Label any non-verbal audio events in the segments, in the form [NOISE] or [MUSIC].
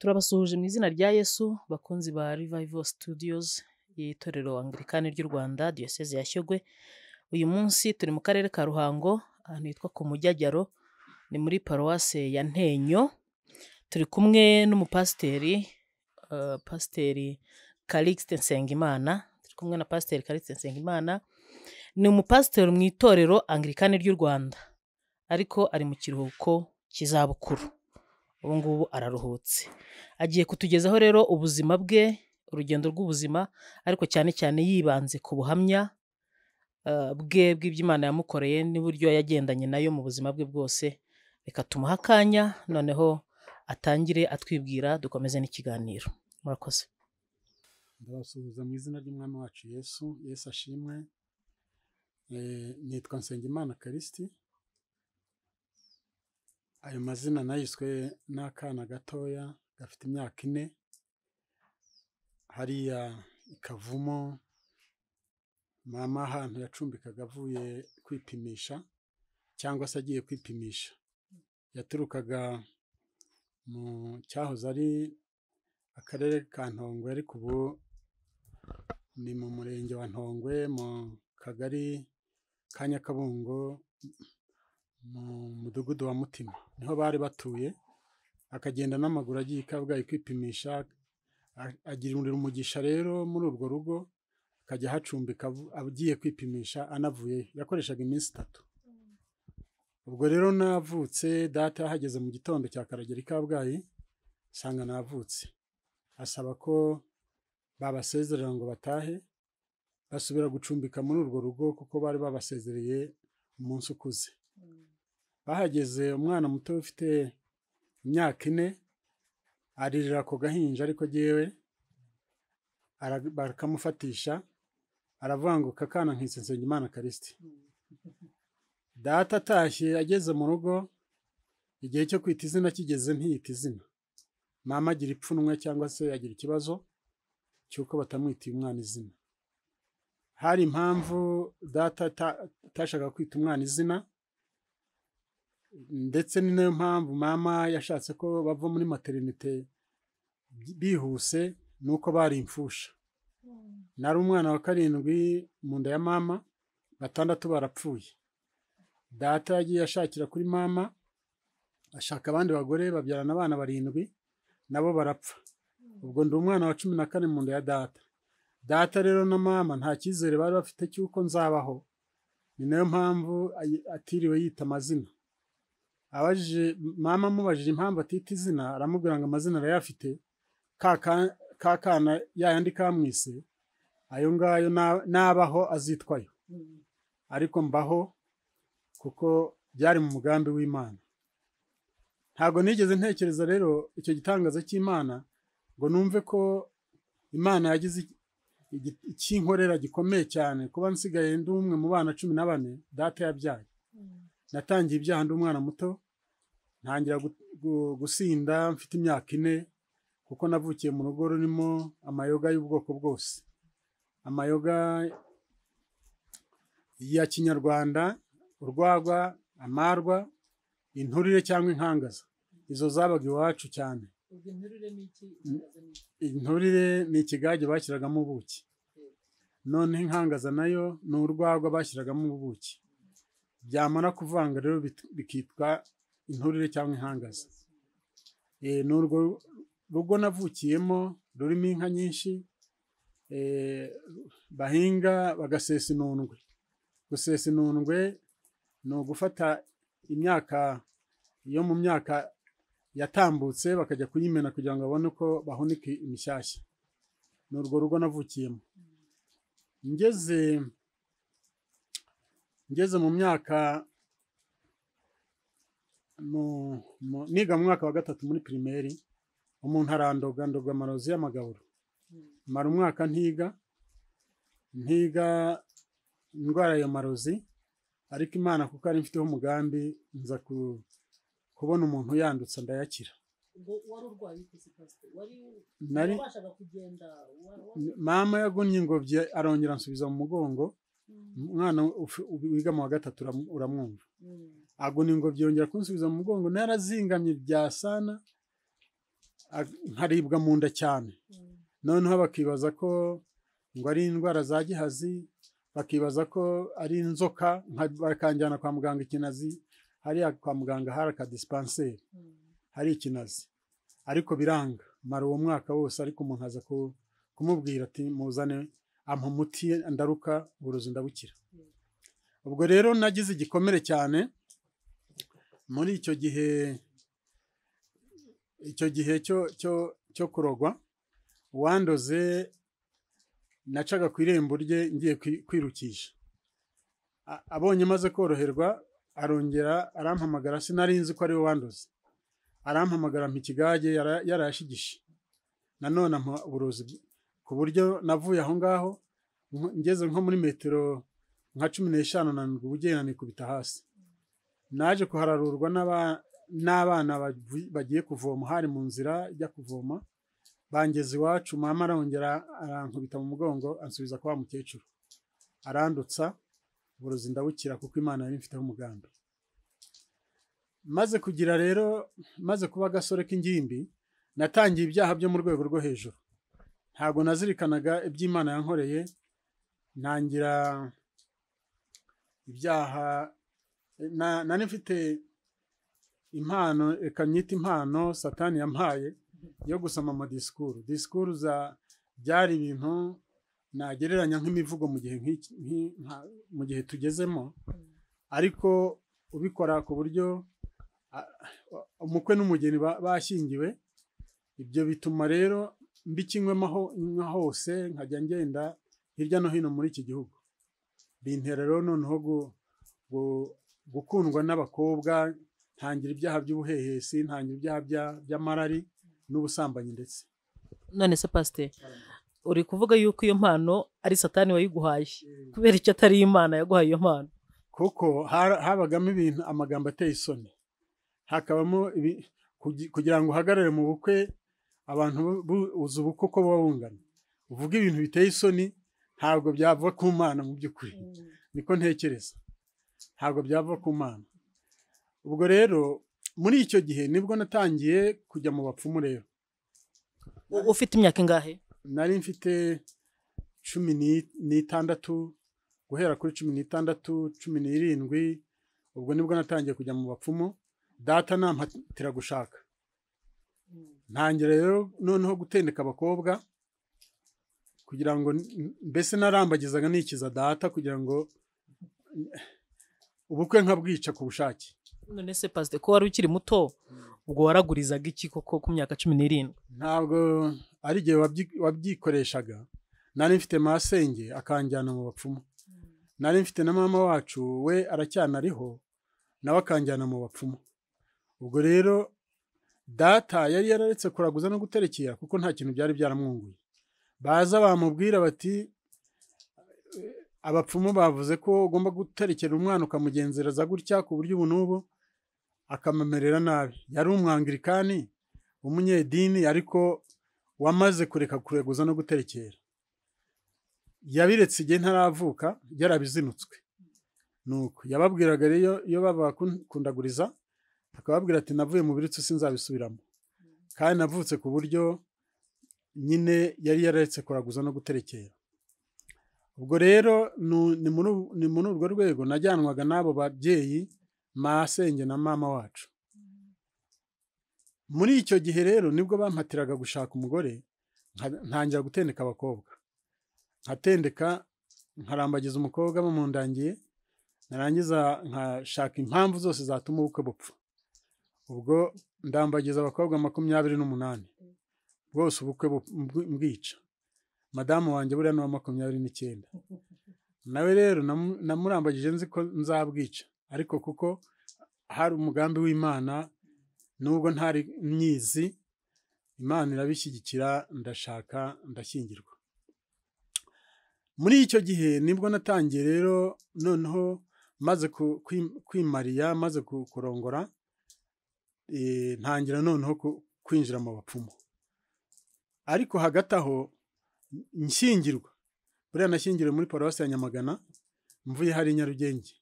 turabasuhuje mu izina rya yesu bakunzi ba revival studios y'itorero anglikani ry'u rwanda diyoseze ya shyogwe uyu munsi turi mu karere ka ruhango ahantu hitwa ku mujyajyaro ni muri paruwase ya ntenyo. Turi kumwe n'umupasiteri uh, pasiteri Calixte Nsengimana turi kumwe na pasiteri Calixte Nsengimana. Ni umupasiteri mu itorero anglikani ry'u rwanda ariko ari mu kiruhuko cy'izabukuru. Ubu ngubu araruhutse. Agiye kutugezaho rero ubuzima bwe urugendo rw'ubuzima ariko cyane cyane yibanze ku buhamya uh, bwe bw'iby'imana yamukoreye n'uburyo yagendanye na yo mu buzima bwe bwose. Reka tumuhe akanya noneho atangire atwibwira dukomeze n'ikiganiro. Murakoze. Ndabasuhuza mu izina ry'umwami wacu yesu yesu ashimwe Eh, nitwa nsengimana karisiti ayo mazina nayiswe n'akana gatoya gafite imyaka ine hariya i kavumo mama ahantu yacumbikaga avuye kwipimisha cyangwa se agiye kwipimisha. Yaturukaga mu cyahoze ari akarere ka ntongwe ariko ubu ni mu murenge wa ntongwe mu kagari ka nyakabungo mu mudugudu wa mutima. Niho bari batuye akagenda n'amaguru agiye kabgayi kwipimisha a- agirira umugisha rero muri urwo rugo akajya ahacumbika agiye kwipimisha anavuyeyo yakoreshaga iminsi itatu. Ubwo rero navutse data yahageze mu gitondo cya karagera i kabgayi nsanga navutse. Asaba ko babasezerera ngo batahe basubira gucumbika muri urwo rugo kuko bari babasezereye umunsi ukuze. Bahageze umwana muto ufite imyaka ine aririra ku gahinja ariko jyewe bakamufatisha aravuga ngo kakana nkitse nsengimana karisiti data atashye ageze mu rugo igihe cyo kwita izina kigeze ntiyita izina. Mama agira ipfunwe cyangwa se agira ikibazo cy'uko batamwitiye umwana izina. Hari impamvu data ata- atashakaga kwita umwana izina ndetse ni na yo mpamvu mama yashatse ko bava muri materinite bihuse nuko bari imfusha. Nari umwana wa karindwi mu nda ya mama batandatu barapfuye. Data yagiye ashakira kuri mama ashaka abandi bagore babyarana abana barindwi nabo barapfa. Ubwo ndi umwana wa cumi na kane mu nda ya data. Data rero na mama nta cyizere bari bafite cy'uko nzabaho. Ni na yo mpamvu atiriwe yita amazina. Abajije mama amubajije impamvu atita izina aramubwira ngo amazina arayafite ka ka- ka kana ya yandi kamwise ayo ngayo na- nabaho azitwayo. Ariko mbaho kuko byari mu mugambi w'imana. Ntabwo nigeze ntekereza rero icyo gitangaza cy'imana ngo numve ko imana yagize icyinkorera gikomeye cyane kuba nsigaye ndi umwe mu bana cumi na bane data yabyaye. Natangiye ibyaha ndi umwana muto ntangira gu- gu- gusinda mfite imyaka ine kuko navukiye mu rugo rurimo amayoga y'ubwoko bwose. Amayoga ya kinyarwanda urwagwa amarwa inturire cyangwa inkangaza. Izo zabaga iwacu cyane. Inturire ni ikigage bashyiragamo ubuki. Noneho inkangaza na yo ni urwagwa bashyiragamo ubuki. Byamara kuvanga rero bikitwa inturire cyangwa inkangaza Eh, ni urwo rugo navukiyemo rurimo inka nyinshi eh, bahinga bagasesa inundwe. Gusesa inundwe ni ugufata imyaka yo mu myaka yatambutse bakajya kuyimena kugira ngo babone uko bahunika imishyashya. Ni urwo rugo navukiyemo. Ngeze ngeze mu myaka niga mu mwaka wa gatatu muri pirimeri umuntu arandoga ndoga amarozi y'amagaburo. Mara umwaka ntiga ntiga indwara ya marozi ariko imana kuko ari mfiteho umugambi nza ku- kubona umuntu yandutse ndayakira. Mama yagunnye ingobyi arongera ansubiza mu mugongo umwana wiga mu wa gatatu uram- uramwumva. Aguna ingobyi yongera kunsubiza mu mugongo narazingamye bya sana a- nkaribwa mu nda cyane. Noneho bakibaza ko ngo ari indwara za gihazi bakibaza ko ari inzoka bakanjyana kwa muganga ikinazi hariya kwa muganga hari akadisipanseri hari ikinazi ariko biranga mara uwo mwaka wose ariko umuntu aza ku- kumubwira ati muzane ampa umuti ndaruka uburozi ndabukira ubwo rero nagize igikomere cyane muri icyo gihe icyo gihe cyo cyo cyo kurogwa uwandoze nacaga ku irembo rye ngiye kwi- kwirukisha. Abonye maze koroherwa arongera arampamagara sinari nzi ko ari we wandoze. Arampamagara mpa ikigage yara- yarayashigishe. Nanone ampa uburozi ku buryo navuye aho ngaho ngeze nko muri metero nka cumi n'eshanu nanirwa ubugenda nikubita hasi. Naje kuhararurwa n'aba- n'abana bagiye kuvoma hari mu nzira ijya kuvoma bangeze iwacu mama arongera arankubita mu mugongo ansubiza kwa wa mukecuru. Arandutsa uburozi ndabukira kuko imana yari imfiteho umugambi maze kugira rero maze kuba agasore k'ingimbi natangiye ibyaha byo mu rwego rwo hejuru. Ntabwo nazirikanaga iby'imana yankoreye. Ntangira ibyaha na- nari mfite impano reka nyite impano satani yampaye yo gusoma amadisikuru disikuru za byari ibintu nagereranya nk'imivugo mu gihe nk'iki- mu gihe tugezemo. Ariko ubikora ku buryo umukwe n'umugeni ba- bashyingiwe. Ibyo bituma rero mbikinywemo aho nywa hose nkajya ngenda hirya no hino muri iki gihugu. Bintera rero noneho gu- gu- gukundwa n'abakobwa ntangira ibyaha by'ubuhehesi ntangira ibyaha bya- by'amarari n'ubusambanyi ndetse. None se pasiteri uri kuvuga yuko iyo mpano ari satani wayiguhaye? Kubera icyo atari imana yaguhaye iyo mpano. Kuko ha- habagamo ibintu amagambo ateye isoni. Hakabamo kugira ngo uhagarare mu bukwe abantu bu- bu- uzi ubukwe uko buba bungana. Uvuga ibintu biteye isoni ntabwo byava ku mana mu by'ukuri. Niko ntekereza. Ntabwo byava ku mana. Ubwo rero muri icyo gihe ni bwo natangiye kujya mu bapfumu rero. Ufite imyaka ingahe? Nari mfite cumi ni- n'itandatu guhera kuri cumi n'itandatu cumi n'irindwi ubwo ni bwo natangiye kujya mu bapfumu. Data nampatira gushaka. Ntangira rero noneho gutendeka abakobwa kugira ngo mbese narambagizaga nikiza data kugira ngo ubukwe nkabwica ku bushake. None se pasiteri ko wari ukiri muto ubwo waragurizaga iki koko ku myaka cumi n'irindwi? Ntabwo ari igihe wabyi- wabyikoreshaga. Nari mfite masenge akanjyana mu bapfumu. Nari mfite na mama wacu we aracyanariho nawe akanjyana mu bapfumu. Ubwo rero data yari yararetse kuraguza no guterekera kuko nta kintu byari byaramwunguye. Baza bamubwira bati "Eh, abapfumu bavuze ko ugomba guterekera umwana ukamugenzereza gutya ku buryo ubu n'ubu akamumerera nabi. Yari umwangirikani umunyedini ariko wamaze kureka kureguza no guterekera. Yabiretse igihe ntaravuka yarabizinutswe. Nuko yababwiraga rero iyo babakundaguriza akababwira ati navuye mu birutsi sinzabisubiramo. Kandi navutse ku buryo nyine yari yararetse kuraguza no guterekera. Ubwo rero ni muri- urwo rwego najyanwaga n'abo babyeyi masenge na mama wacu. Muri icyo gihe rero ni bwo bampatiraga gushaka umugore ntangira gutendeka abakobwa. Nkatendeka nkarambagiza umukobwa bamundangiye narangiza nkashaka impamvu zose zatuma ubukwe bupfa. Ubwo ndambagiza abakobwa makumyabiri n'umunani. Bwose ubukwe bu- mbwi- mbwica madamu wanjye buriya ni uwa makumyabiri n'icyenda. Nawe rero namu- namurambagije nzi ko nzabwica. Ariko kuko hari umugambi w'imana nubwo ntari myizi imana irabishyigikira ndashaka ndashyingirwa. Muri icyo gihe ni bwo natangiye rero noneho maze kwimariya maze ku- kurongora ntangira noneho kwinjira mu bapfumu. Ariko hagati aho nshyingirwa. Buriya nashyingiriwe muri paruwasi ya nyamagana mvuye hari nyarugenge.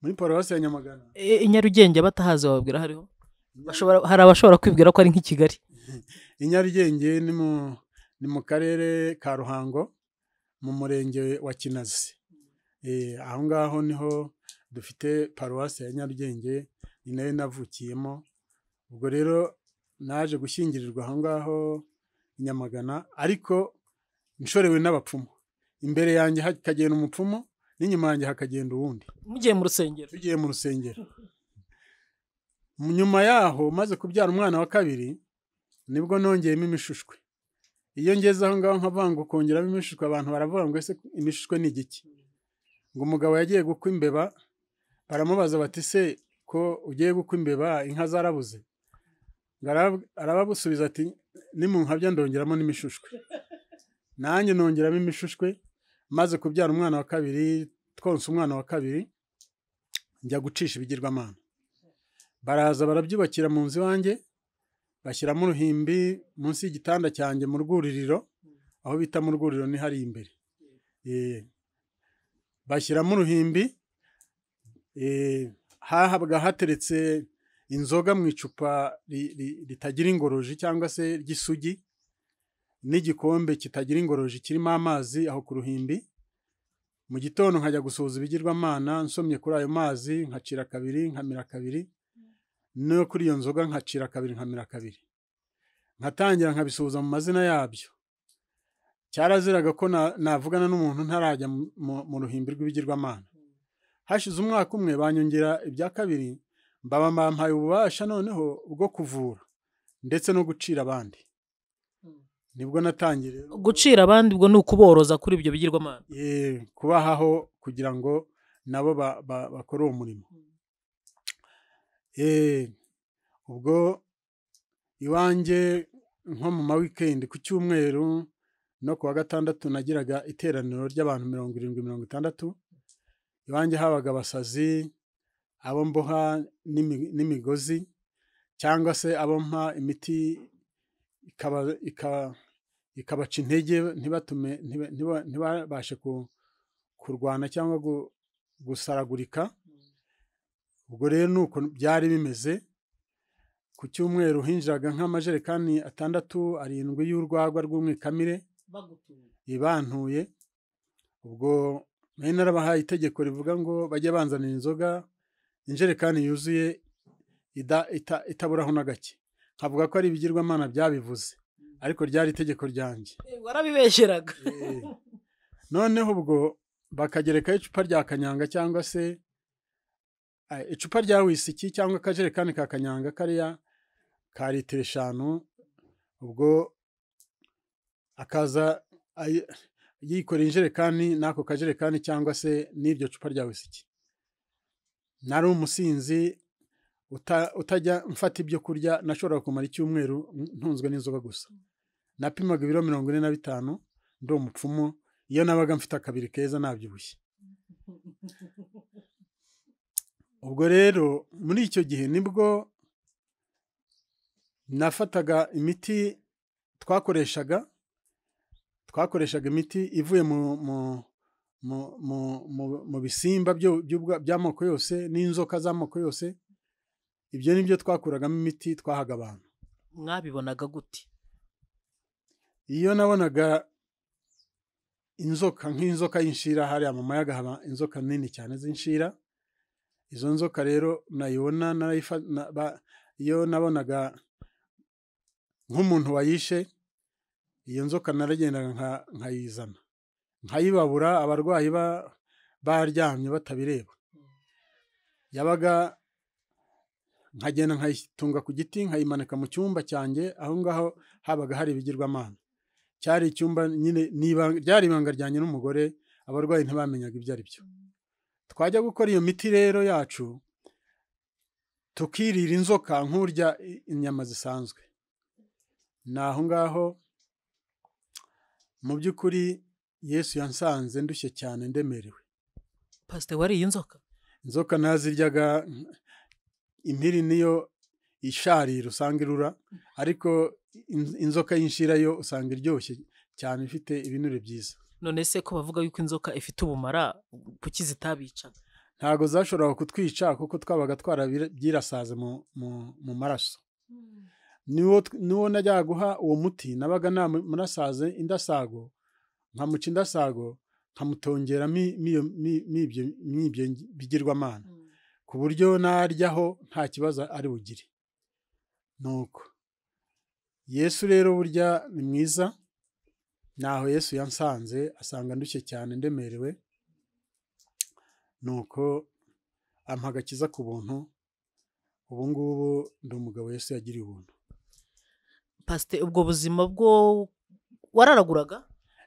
Muri paruwasi ya nyamagana E, i nyarugenge abatahazi bababwira hariho? Hari abashobora kwibwira ko ari nk'i kigali? [LAUGHS] I nyarugenge ni mu karere ka ruhango mu murenge wa kinazi. Eh, aho ngaho ni ho dufite paruwasi ya nyarugenge ni na yo navukiyemo. Ubwo rero naje gushyingirirwa aho ngaho i nyamagana ariko nshorewe n'abapfumu. Imbere yanjye hakagenda umupfumu n'inyuma yanjye hakagenda uwundi. Mugiye mu rusengero. Tugiye mu rusengero. Nyuma yaho maze kubyara umwana wa kabiri ni bwo nongeyemo imishushwe. Iyo ngeze aho ngaho nkavuga ngo kongeramo imishushwe abantu baravuga ngo ese imishushwe ni igiki? Ngo umugabo yagiye gukwa imbeba baramubaza bati se ko ugiye gukwa imbeba inka zarabuze. Arababusubiza ati nimunkabya ndongeramo n'imishushwe [LAUGHS] nanjye nongeramo imishushwe maze kubyara umwana wa kabiri twonsa umwana wa kabiri njya gucisha ibigirwamana. Baraza barabyubakira mu nzu iwanjye bashyiramo uruhimbi munsi y'igitanda cyanjye mu rwuririro aho bita mu rwuriro ni hariya imbere. Eh, bashyiramo uruhimbi eh, hahabwa hateretse inzoga mu icupa ri- ri- ritagira ingoroji cyangwa se ry'isugi n'igikombe kitagira ingoroji kirimo amazi aho ku ruhimbi. Mu gitondo nkajya gusuhuza ibigirwamana nsomye kuri ayo mazi nkacira kabiri nkamira kabiri no kuri iyo nzoga nkacira kabiri nkamira kabiri. Nkatangira nkabisuhuza mu mazina yabyo. Cyaraziraga ko na- navugana n'umuntu ntarajya mu ruhimbi rw'ibigirwamana. Hashize umwaka umwe banyongera ibya kabiri mbaba bampaye ububasha noneho bwo kuvura ndetse no gucira abandi. Nibwo natangiye rero. Gucira abandi ubwo ni ukuboroza kuri ibyo bigirwamana. Kubahaho kugira ngo nabo ba- ba- bakore uwo murimo. Eh, ubwo iwanjye nko mu ma weekend ku cyumweru no ku wa gatandatu nagiraga iteraniro ry'abantu mirongo irindwi mirongo itandatu. Iwanjye habaga abasazi abo mboha n'imi- n'imigozi cyangwa se abo mpa imiti ikaba ika- ikabaca intege ntibatume ntiba- ntiba- ntibabashe ku- kurwana cyangwa gu- gusaragurika. Ubwo rero ni uko byari bimeze ku cyumweru hinjiraga nk'amajerekani atandatu arindwi y'urwagwa rw'umwikamire ibantuye. Ubwo nari narabahaye itegeko rivuga ngo bajye banzanira inzoga injerekani yuzuye itaburaho na gake. Nkavuga ko ari ibigirwamana byabivuze ariko ryari itegeko ryanjye. Warabibeshyeraga. Eh, noneho ubwo bakagerekaho icupa rya kanyanga cyangwa se eh, icupa rya wisiki cyangwa akajerekani ka kanyanga kariya ka litiro eshanu ubwo akaza yikoreye injerekani n'ako kajerekani cyangwa se n'iryo cupa rya wisiki nari umusinzi uta- utajya mfata ibyo kurya nashoboraga kumara icyumweru ntunzwe n'inzoga gusa. Napimaga ibiro mirongo ine na bitanu ndi umupfumu iyo nabaga mfite akabiri keza nabyibushye. Ubwo rero muri icyo gihe ni bwo nafataga imiti twakoreshaga twakoreshaga imiti ivuye mu mu mu mu bisimba by'amoko yose n'inzoka z'amoko yose ibyo ni byo twakuragamo imiti twahaga abantu. Mwabibonaga gute? Iyo nabonaga inzoka nk'inzoka y'inshira hariya mu mayaga haba inzoka nini cyane z'inshira izo nzoka rero nayibona iyo nabonaga nk'umuntu wayishe iyo nzoka naragendaga nka- nkayizana. Nkayibabura abarwayi ba- baryamye batabireba. Yabaga nkagenda nkayitunga ku giti nkayimanika mu cyumba cyanjye aho ngaho habaga hari ibigirwamana. Cyari icyumba nyine ryari ibanga ryanjye n'umugore abarwayi ntibamenyaga ibyo ari byo. Twajya gukora iyo miti rero yacu tukirira inzoka nk'urya inyama zisanzwe. Ni aho ngaho mu by'ukuri yesu yansanze ndushye cyane ndemerewe. Pasite wariye inzoka inzoka naziryaga impiri niyo isharira usanga irura ariko in- inzoka y'inshira yo usanga iryoshye cyane ifite ibinure byiza. None se ko bavuga yuko inzoka ifite ubumara kuki zitabicaga ntabwo zashoboraga kutwica kuko twabaga twarabyirasaze mu, maraso. Niwo najyaga guha uwo muti nabaga namunasaze indasago nkamuca indasago nkamutongeramo i- m'iyo- mi- m'ibyo m'ibyo bigirwamana ku buryo naryaho nta kibazo ari bugire. Nuko. Yesu rero burya ni mwiza naho yesu yansanze asanga ndushye cyane ndemerewe. Nuko ampa agakiza ku buntu ubu ngubu ndi umugabo yesu yagiriye ubuntu. Pasite ubwo buzima bwo wararaguraga?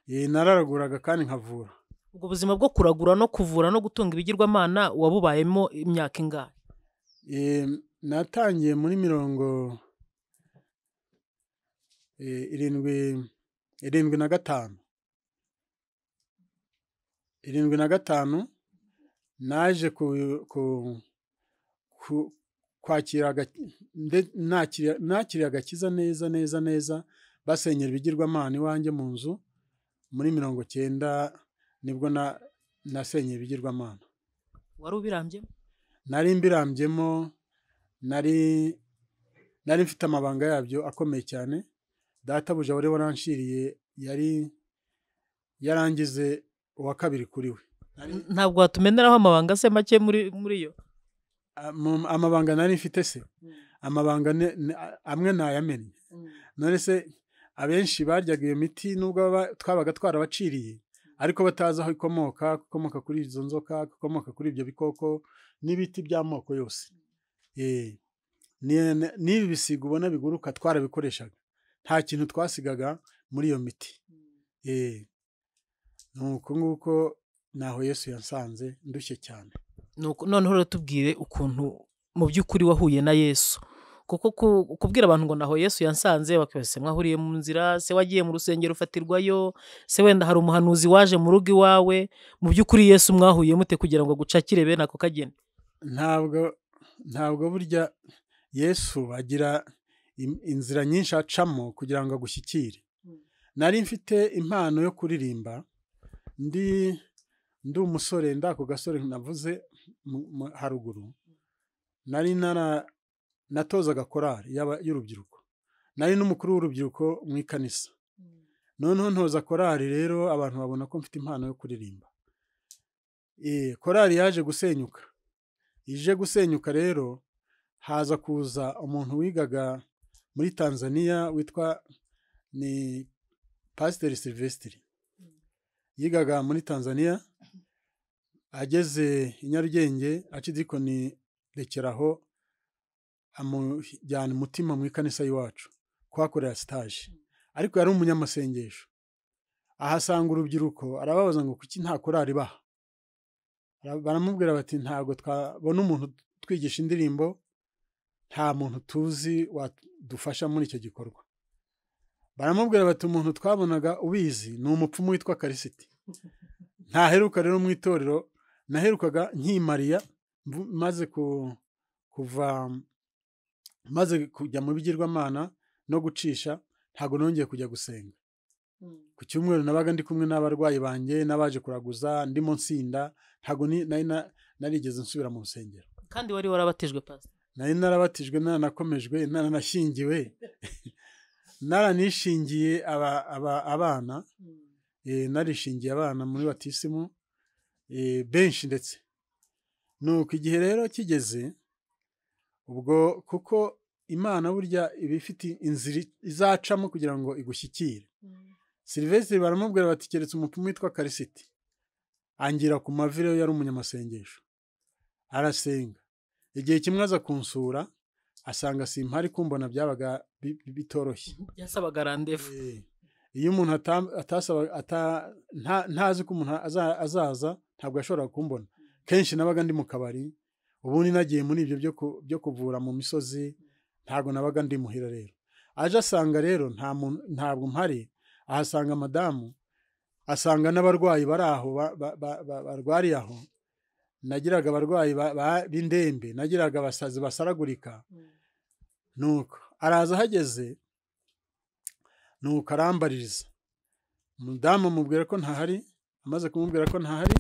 Eh, nararaguraga kandi nkavura. Ubwo buzima bwo kuragura no kuvura no gutunga ibigirwamana wabubayemo imyaka ingahe? Eh, natangiye muri mirongo eh, irindwi irindwi na gatanu. Irindwi na gatanu naje ku, kwakira nakiriye agakiza neza neza neza basenyera ibigirwamana iwanjye mu nzu muri mirongo cyenda ni bwo na nasenyera ibigirwamana. Wari ubirambye? Nari mbirambyemo nari nari mfite amabanga yabyo akomeye cyane. Databuja wari waranshiriye yari yarangize uwa kabiri kuri we. Ntabwo watumeneraho amabanga se make muri muri yo? Amabanga nari mfite se? Amabanga ne- ne- amwe ntayamenye none se abenshi baryaga iyo miti nubwo twabaga twarabaciriye ariko batazi aho ikomoka ko ikomoka kuri izo nzoka ko ikomoka kuri ibyo bikoko n'ibiti by'amoko yose. Ni- ni- n'ibi bisiga ubona biguruka twarabikoreshaga. Nta kintu twasigaga muri iyo miti. Ni uko nguko naho yesu yansanze ndushye cyane. Noneho rero tubwire ukuntu mu by'ukuri wahuye na yesu. Kuko ku- kubwira abantu ngo naho yesu yansanze bakabese mwahuriye mu nzira se wagiye mu rusengero ufatirwayo se wenda hari umuhanuzi waje mu rugo iwawe mu by'ukuri yesu mwahuye mute kugira ngo agucakire bene ako kageni? Ntabwo ntabwo burya yesu agira inzira nyinshi acamo kugira ngo agushyikire. Nari mfite impano yo kuririmba. Ndi ndi umusore ndi ako gasore navuze haruguru nari natozaga korari y'urubyiruko. Nari n'umukuru w'urubyiruko mu ikanisa. Noneho ntoza korari rero abantu babona ko mfite impano yo kuririmba. Eh, korari yaje gusenyuka. Ije gusenyuka rero haza kuza umuntu wigaga muri tanzania witwa ni pasiteri silvesitiri yigaga muri tanzania ageze i nyarugenge acidikoni rekeraho amujyana umutima mu ikanisa y'iwacu kuhakorera sitaje ariko yari umunyamasengesho ahasanga urubyiruko arababaza ngo kuki nta korari baha Bara- baramubwira bati ntabwo twabona umuntu twigisha indirimbo nta muntu tuzi wadufasha muri icyo gikorwa. Baramubwira bati umuntu twabonaga ubizi ni umupfumu witwa karisiti ntaheruka rero mu itorero naherukaga nkimariya maze ku- kuva maze kujya mu bigirwamana no gucisha ntabwo nongeye kujya gusenga. Ku cyumweru nabaga ndi kumwe n'abarwayi banjye n'abaje kuraguza ndimo nsinda ntabwo narigeze nsubira mu rusengero kandi wari warabatijwe pasi nari narabatijwe naranakomejwe naranashyingiwe. [LAUGHS] Naranishingiye aba- aba- abana. Eh, narishingiye abana muri batisimu benshi ndetse. Nuko igihe rero kigeze ubwo kuko imana burya iba ifite inzira izacamo kugira ngo igushyikire. Silivesitiri baramubwira bati keretse umupfumu witwa karisiti angira ku mavi rero yari umunyamasengesho arasenga. Igihe kimwe aza kunsura asanga simpari kumbona byabaga bi- bi- bitoroshye. Yasabaga randevu Eh, iyo umuntu ntazi ko umuntu aza- azaza ntabwo yashoboraga kumbona. Kenshi nabaga ndi mu kabari ubundi nagiye muri ibyo byo ku- byo kuvura mu misozi ntabwo nabaga ndi muhira rero. Aje asanga rero ntabwo mpari ahasanga madamu asanga n'abarwayi bari aho ba- ba- ba- ba- barwariye aho nagiraga abarwayi ba- ba- b'indembe nagiraga abasazi basaragurika. Nuko araza ahageze nuko arambaririza. Umudamu amubwira ko ntahari amaze kumubwira ko ntahari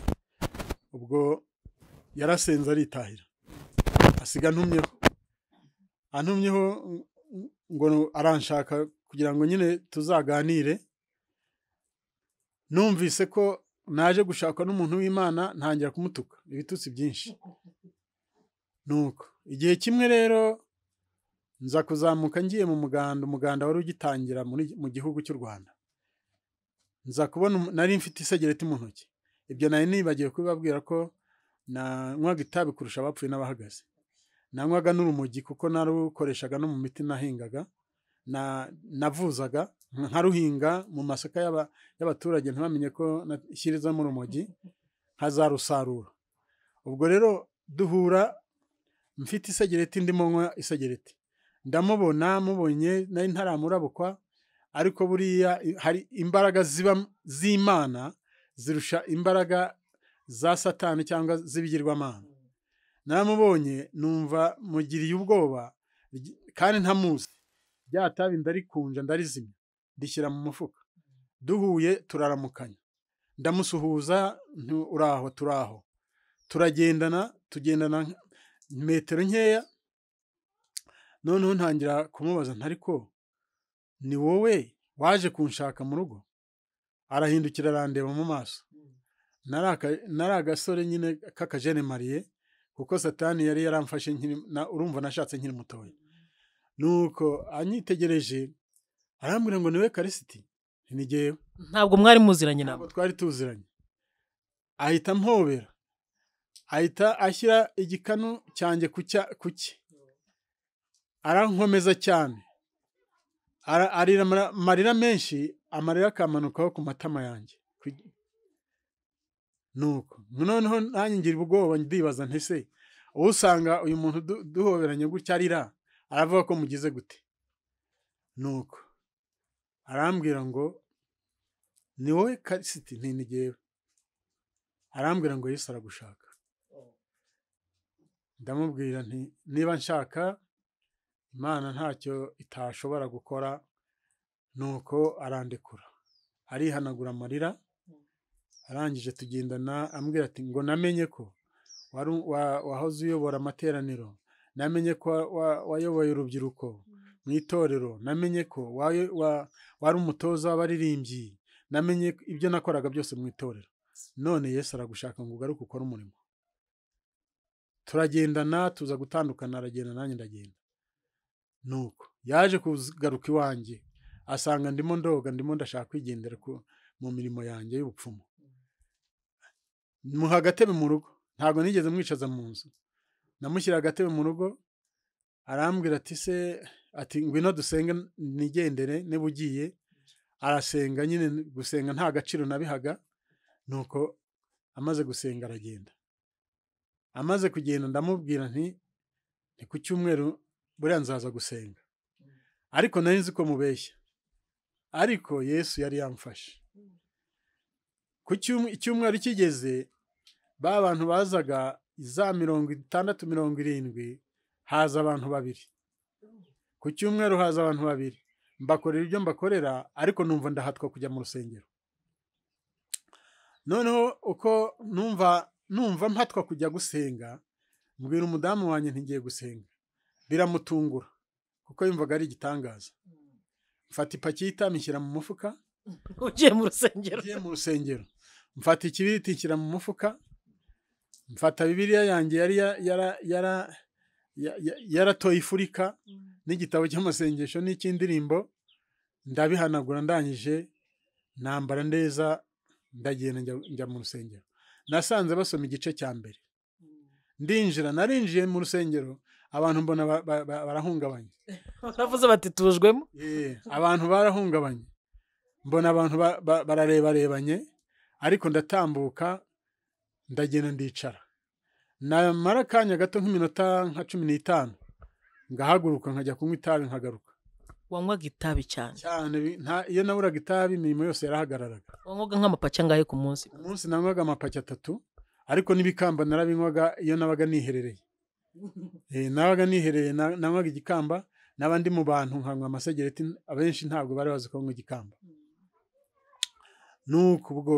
ubwo yarasenze aritahira. Asiga antumyeho. Antumyeho ngo aranshaka kugira ngo nyine tuzaganire. Numvise ko naje gushakwa n'umuntu w'imana ntangira kumutuka. Ibitutsi byinshi. Nuko. Igihe kimwe rero nza kuzamuka ngiye mu muganda umuganda wari ugitangira mu gihugu cy'u rwanda. Nza kubona nari mfite isegereti mu ntoki. Ibyo nari nibagiwe kubibabwira ko nanywaga itabi kurusha abapfuye n'abahagaze. Nanywaga n'urumogi kuko narukoreshaga no mu miti nahingaga na navuzaga nkaruhinga mu masaka y'aba- y'abaturage ntibamenye ko nashyirizamo urumogi nkazarusarura. Ubwo rero duhura mfite isegereti ndimo nywa isegereti. Ndamubona mubonye nari ntaramurabukwa ariko buriya hari imbaraga z'imana zirusha imbaraga za satani cyangwa z'ibigirwamana. Naramubonye numva mugiriye ubwoba kandi ntamuzi. Rya tabi ndarikunja ndarizimya. Ndishyira mu mufuka. Duhuye turaramukanya. Ndamusuhuza uraho turaho. Turagendana tugendana metero nkeya. Noneho ntangira kumubaza ntari ko ni wowe waje kunshaka mu rugo? Arahindukira arandeba mu maso. Nari agasore nyine k'akajene mariye kuko satani yari yaramfashe urumva nashatse nkiri mutoya. Nuko anyitegereje arambwira ngo ni we karisiti ni jyewe. Ntabwo mwari muziranye ntabwo twari tuziranye. Ahita mpobera ahita ashyira igikanu cyanjye ku cye arankomeza cyane. Arira amarira menshi amarira akamanukaho ku matama yanjye. Nuko. Noneho nanjye ngira ubwoba ndibaza ntese usanga uyu muntu du- duhoberanye gutya arira aravuga ko mugize gute. Nuko. Arambwira ngo ni wowe karisiti ntinigyewe arambwira ngo yesu aragushaka. Ndamubwira nti niba nshaka imana ntacyo itashobora gukora nuko arandekura. Arihanagura amarira arangije tugendana ambwira ati ngo namenye ko wahoze uyobora amateraniro namenye ko wa- wa- wayoboye urubyiruko mu itorero namenye ko wari umutoza w'abaririmbyi namenye ibyo nakoraga byose mu itorero. None yesu aragushaka ngo ugaruke ukore umurimo. Turagendana tuza gutandukana aragenda nanjye ndagenda. Nuko yaje kugaruka iwanjye asanga ndimo ndoga ndimo ndashaka kwigendera mu mirimo yanjye y'ubupfumu. Muha agatebe mu rugo ntabwo nigeze mwicaza mu nzu. Namushyira agatebe mu rugo arambwira ati se ati ngwino dusenge nigendere niba ugiye. Arasenga nyine gusenga nta gaciro nabihaga nuko amaze gusenga aragenda. Amaze kugenda ndamubwira nti ni ku cyumweru buriya nzaza gusenga. Ariko nari nzi ko mubeshya. Ariko yesu yari yamfashe. Ku cyum- icyumweru kigeze ba bantu bazaga za mirongo itandatu mirongo irindwi haza abantu babiri. Ku cyumweru haza abantu babiri. Mbakorera ibyo mbakorera ariko numva ndahatwa kujya mu rusengero. Noneho uko numva numva mpatwa kujya gusenga mbwira umudamu wanjye ntigiye gusenga. Biramutungura kuko yumvaga ari igitangaza. Mfata ipaki y'itabi nshyira mu mufuka. [LAUGHS] Ugiye mu rusengero. Ngiye mu rusengero. Mfata ikibiriti nshyira mu mufuka. Mfata bibiliya yanjye yari ya- yara- yara- ya- ya- yaratoye ifurika n'igitabo cy'amasengesho n'icy'indirimbo. Ndabihanagura ndangije nambara neza ndagenda njya mu rusengero. Nasanze basoma igice cya mbere. Ndinjira narinjiye mu rusengero abantu mbona ba- ba- ba- barahungabanye. [LAUGHS] Baravuze bati tujwemo? Eh, abantu barahungabanye. Mbona abantu ba- ba- bararebarebanye ariko ndatambuka ndagenda ndicara. Namara akanya gato nk'iminota nka cumi n'itanu ngahaguruka nkajya kunywa itabi nkagaruka. Wanywaga itabi cyane? Cyane iyo naburaga itabi imirimo yose yarahagararaga. Wanywaga nk'amapaki angahe ku munsi? Umunsi nanywaga amapaki atatu ariko n'ibikamba narabinywaga iyo nabaga niherereye. [LAUGHS] nabaga niherereye na- nanywaga igikamba n'aba ndi mu bantu nkanywa amasegereti abenshi ntabwo bari bazi ko igikamba. Nuko ubwo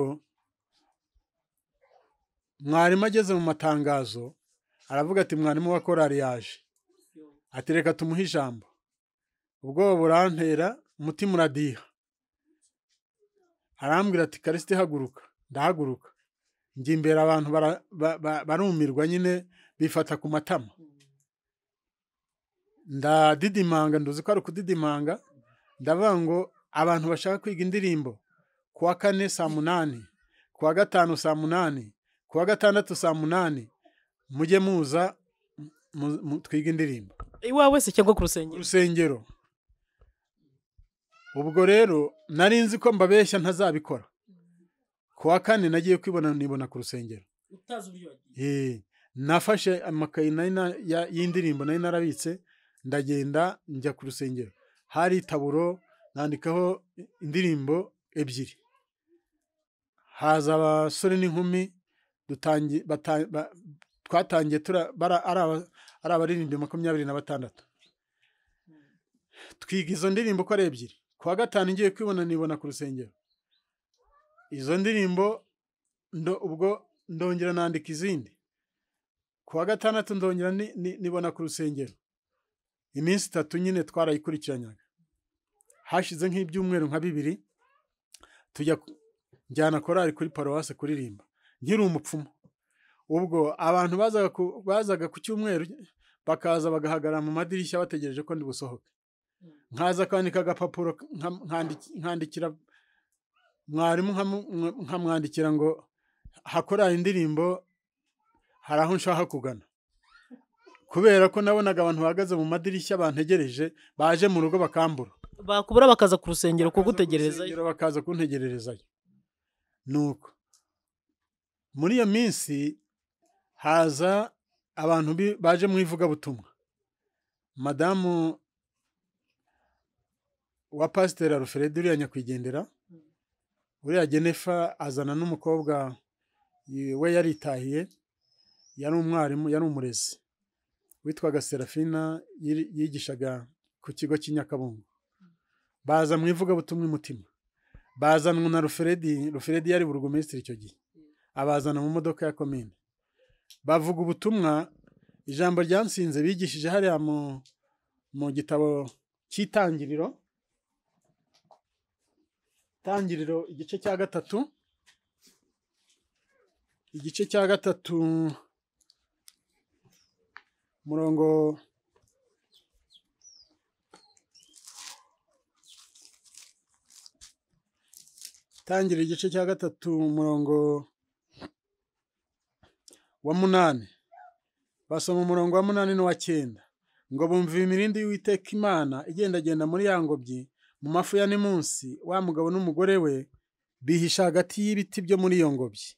mwarimu ageze mu matangazo aravuga ati mwarimu wa korari yaje. Ati reka tumuhe ijambo. Ubwoba burantera umutima uradiha. Arambwira ati karisiti haguruka ndahaguruka. Njya imbere abantu barumirwa nyine bifata ku matama. Ndadidimanga nduzi ko ari ukudidimanga. Ndavuga ngo abantu bashaka kwiga indirimbo ku wa kane saa munani ku wa gatanu saa munani ku wa gatandatu saa munani mujye muza mu- mu- twige indirimbo. Iwawe se cyangwa ku rusengero? Urusengero. Ubwo rero nari nzi ko mbabeshya ntazabikora. Ku wa kane nagiye kwibona nibona ku rusengero. Nafashe amakayi y'indirimbo nari narabitse ndagenda njya ku rusengero. Hari taburo nandikaho indirimbo ebyiri. Haza abasore n'inkumi twatangiye ari aba- ari abaririmbyi makumyabiri na batandatu. Twiga izo ndirimbo uko ari ebyiri. Ku wa gatanu ngiye kwibona nibona ku rusengero. Izo ndirimbo ubwo ndongera nandika izindi. Ku wa gatandatu ndongera ni- ni- nibona ku rusengero. Iminsi itatu nyine twarayikurikiranyaga hashize nk'ibyumweru nka bibiri tujya njyana korari kuri paruwasi kuririmba. Nkiri umupfumu. Ubwo abantu bazaga ku, cyumweru bakaza bagahagarara mu madirishya bategereje ko ndi busohoke nkaza kwandika agapapuro nka- nkandiki- nkandikira mwarimu nkamwandikira ngo hakora indirimbo hari aho nshaka kugana. Kubera ko nabonaga abantu bahagaze mu madirishya bantegereje baje mu rugo bakambura. Bakubura bakaza ku rusengero kugutegereza. Urusengero bakaza kuntegererezayo. Nuko muri iyo minsi haza abantu baje mu ivugabutumwa. Madamu wa pasiteri alfred uriya nyakwigendera uriya genefa azana n'umukobwa we yaritahiye. Yari umwarimu yari umurezi witwaga serafina yigishaga ku kigo cy'i nyakabungo baza mu ivugabutumwa imutima. Bazanwa na ruferedi ruferedi yari burugumesitiri icyo gihe. Abazana mu modoka ya komine bavuga ubutumwa ijambo ryansinze bigishije hariya mu gitabo cy'itangiriro. Itangiriro igice cya gatatu. Igice cya gatatu murongo. Tangira igice cya gatatu umurongo wa munani. Basoma umurongo wa munani n'uwa cyenda. Ngo bumva imirindi y'uwiteka imana igendagenda muri ya ngobyi mu mafu ya munsi wa mugabo n'umugore we bihisha hagati y'ibiti byo muri iyo ngobyi.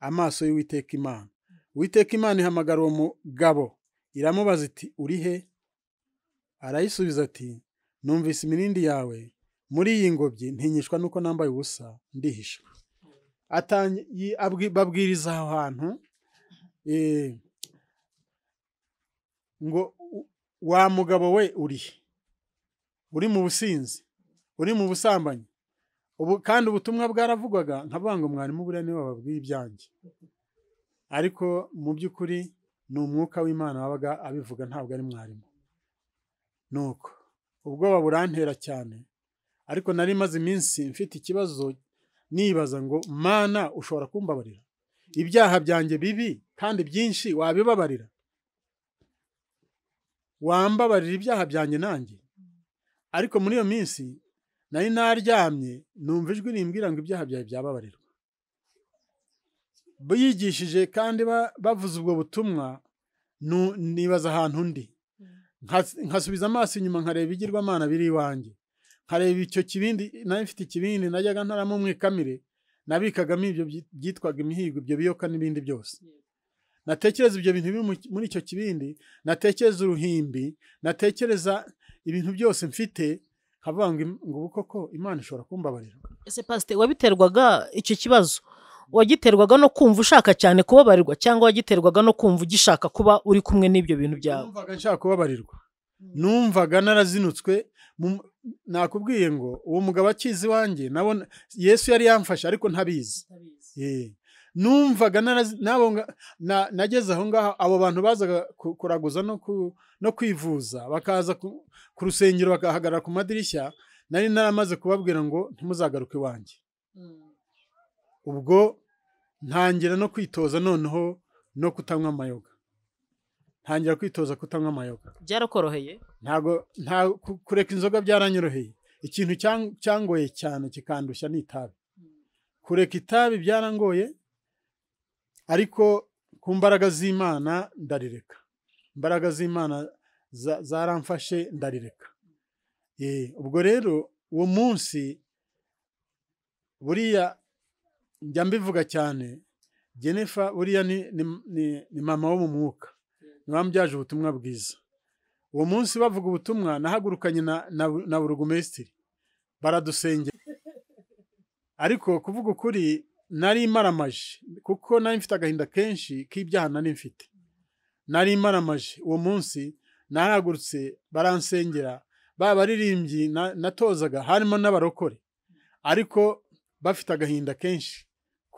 Amaso y'uwiteka imana. Uwiteka imana ihamagara uwo mugabo. Iramubaza iti uri he? Arayisubiza ati numvise imirindi yawe. Muri iyi ngobyi ntinyishwa nuko nambaye ubusa ndihisha babwiriza aho hantu eh, ngo wa mugabo we uri uri mu businzi? Uri mu busambanyi? Ubu kandi ubutumwa bwaravugwaga nkavuga ngo mwarimu buriya ni we bababwiye ibyanjye. Ariko mu by'ukuri ni umwuka w'imana wabaga abivuga ntabwo ari mwarimu. Nuko ubwoba burantera cyane ariko nari maze iminsi mfite ikibazo nibaza ngo mana ushobora kumbabarira? Ibyaha byanjye bibi kandi byinshi wabibabarira? Wambabarira ibyaha byanjye nanjye? Ariko muri iyo minsi nari naryamye numva ijwi rimbwira ngo ibyaha byawe byababarirwa biyigishije kandi ba- bavuze ubwo butumwa nibaza ahantu ndi. Nkas- nkasubiza amaso inyuma nkareba ibigirwamana biri iwanjye. Nkareba icyo kibindi na yo mfite ikibindi najyaga ntaramo umwikamire nabikagamo ibyo byi- byitwaga imihigo ibyo biyoka n'ibindi byose. Natekereza ibyo bintu biri mu- muri icyo kibindi natekereza uruhimbi natekereza ibintu byose mfite nkavuga ngo koko imana ishobora kumbabarira. Ese pasite wabiterwaga icyo kibazo? Wagiterwaga no kumva ushaka cyane kubabarirwa cyangwa wagiterwaga no kumva ugishaka kuba uri kumwe n'ibyo bintu byawe. Numvaga nshaka kubabarirwa. Numvaga narazinutswe nakubwiye ngo uwo mugabo akizi iwanjye nabona yesu yari yamfashe ariko ntabizi. Eh, numvaga nageze aho ngaho abo bantu bazaga ku- kuraguza no kwivuza bakaza ku ku rusengero bagahagarara ku madirishya nari naramaze kubabwira ngo ntimuzagaruke iwanjye. Ubwo ntangira no kwitoza noneho no kutanywa amayoga. Ntangira kwitoza kutanywa amayoga. Byarakoroheye? Ntago nta ku- kureka inzoga byaranyoroheye. Ikintu cyang- cyangoye cyane kikandushya ni itabi. Kureka itabi byarangoye ariko ku mbaraga z'imana ndarireka. Imbaraga z'imana za- zaramfashe ndarireka. Eh, ubwo rero uwo munsi buriya njya mbivuga cyane Jennifer buriya ni, ni, mama wo mu mwuka. Ni wambyaje ubutumwa bwiza. Uwo munsi bavuga ubutumwa nahagurukanye na, na, burugumesitiri. Baradusengera. Ariko kuvuga ukuri nari maramaje kuko nari mfite agahinda kenshi k'ibyaha nari mfite. Nari maramaje. Uwo munsi narahagurutse baransengera. Ba baririmbyi na- natozaga harimo n'abarokore. Ariko bafite agahinda kenshi.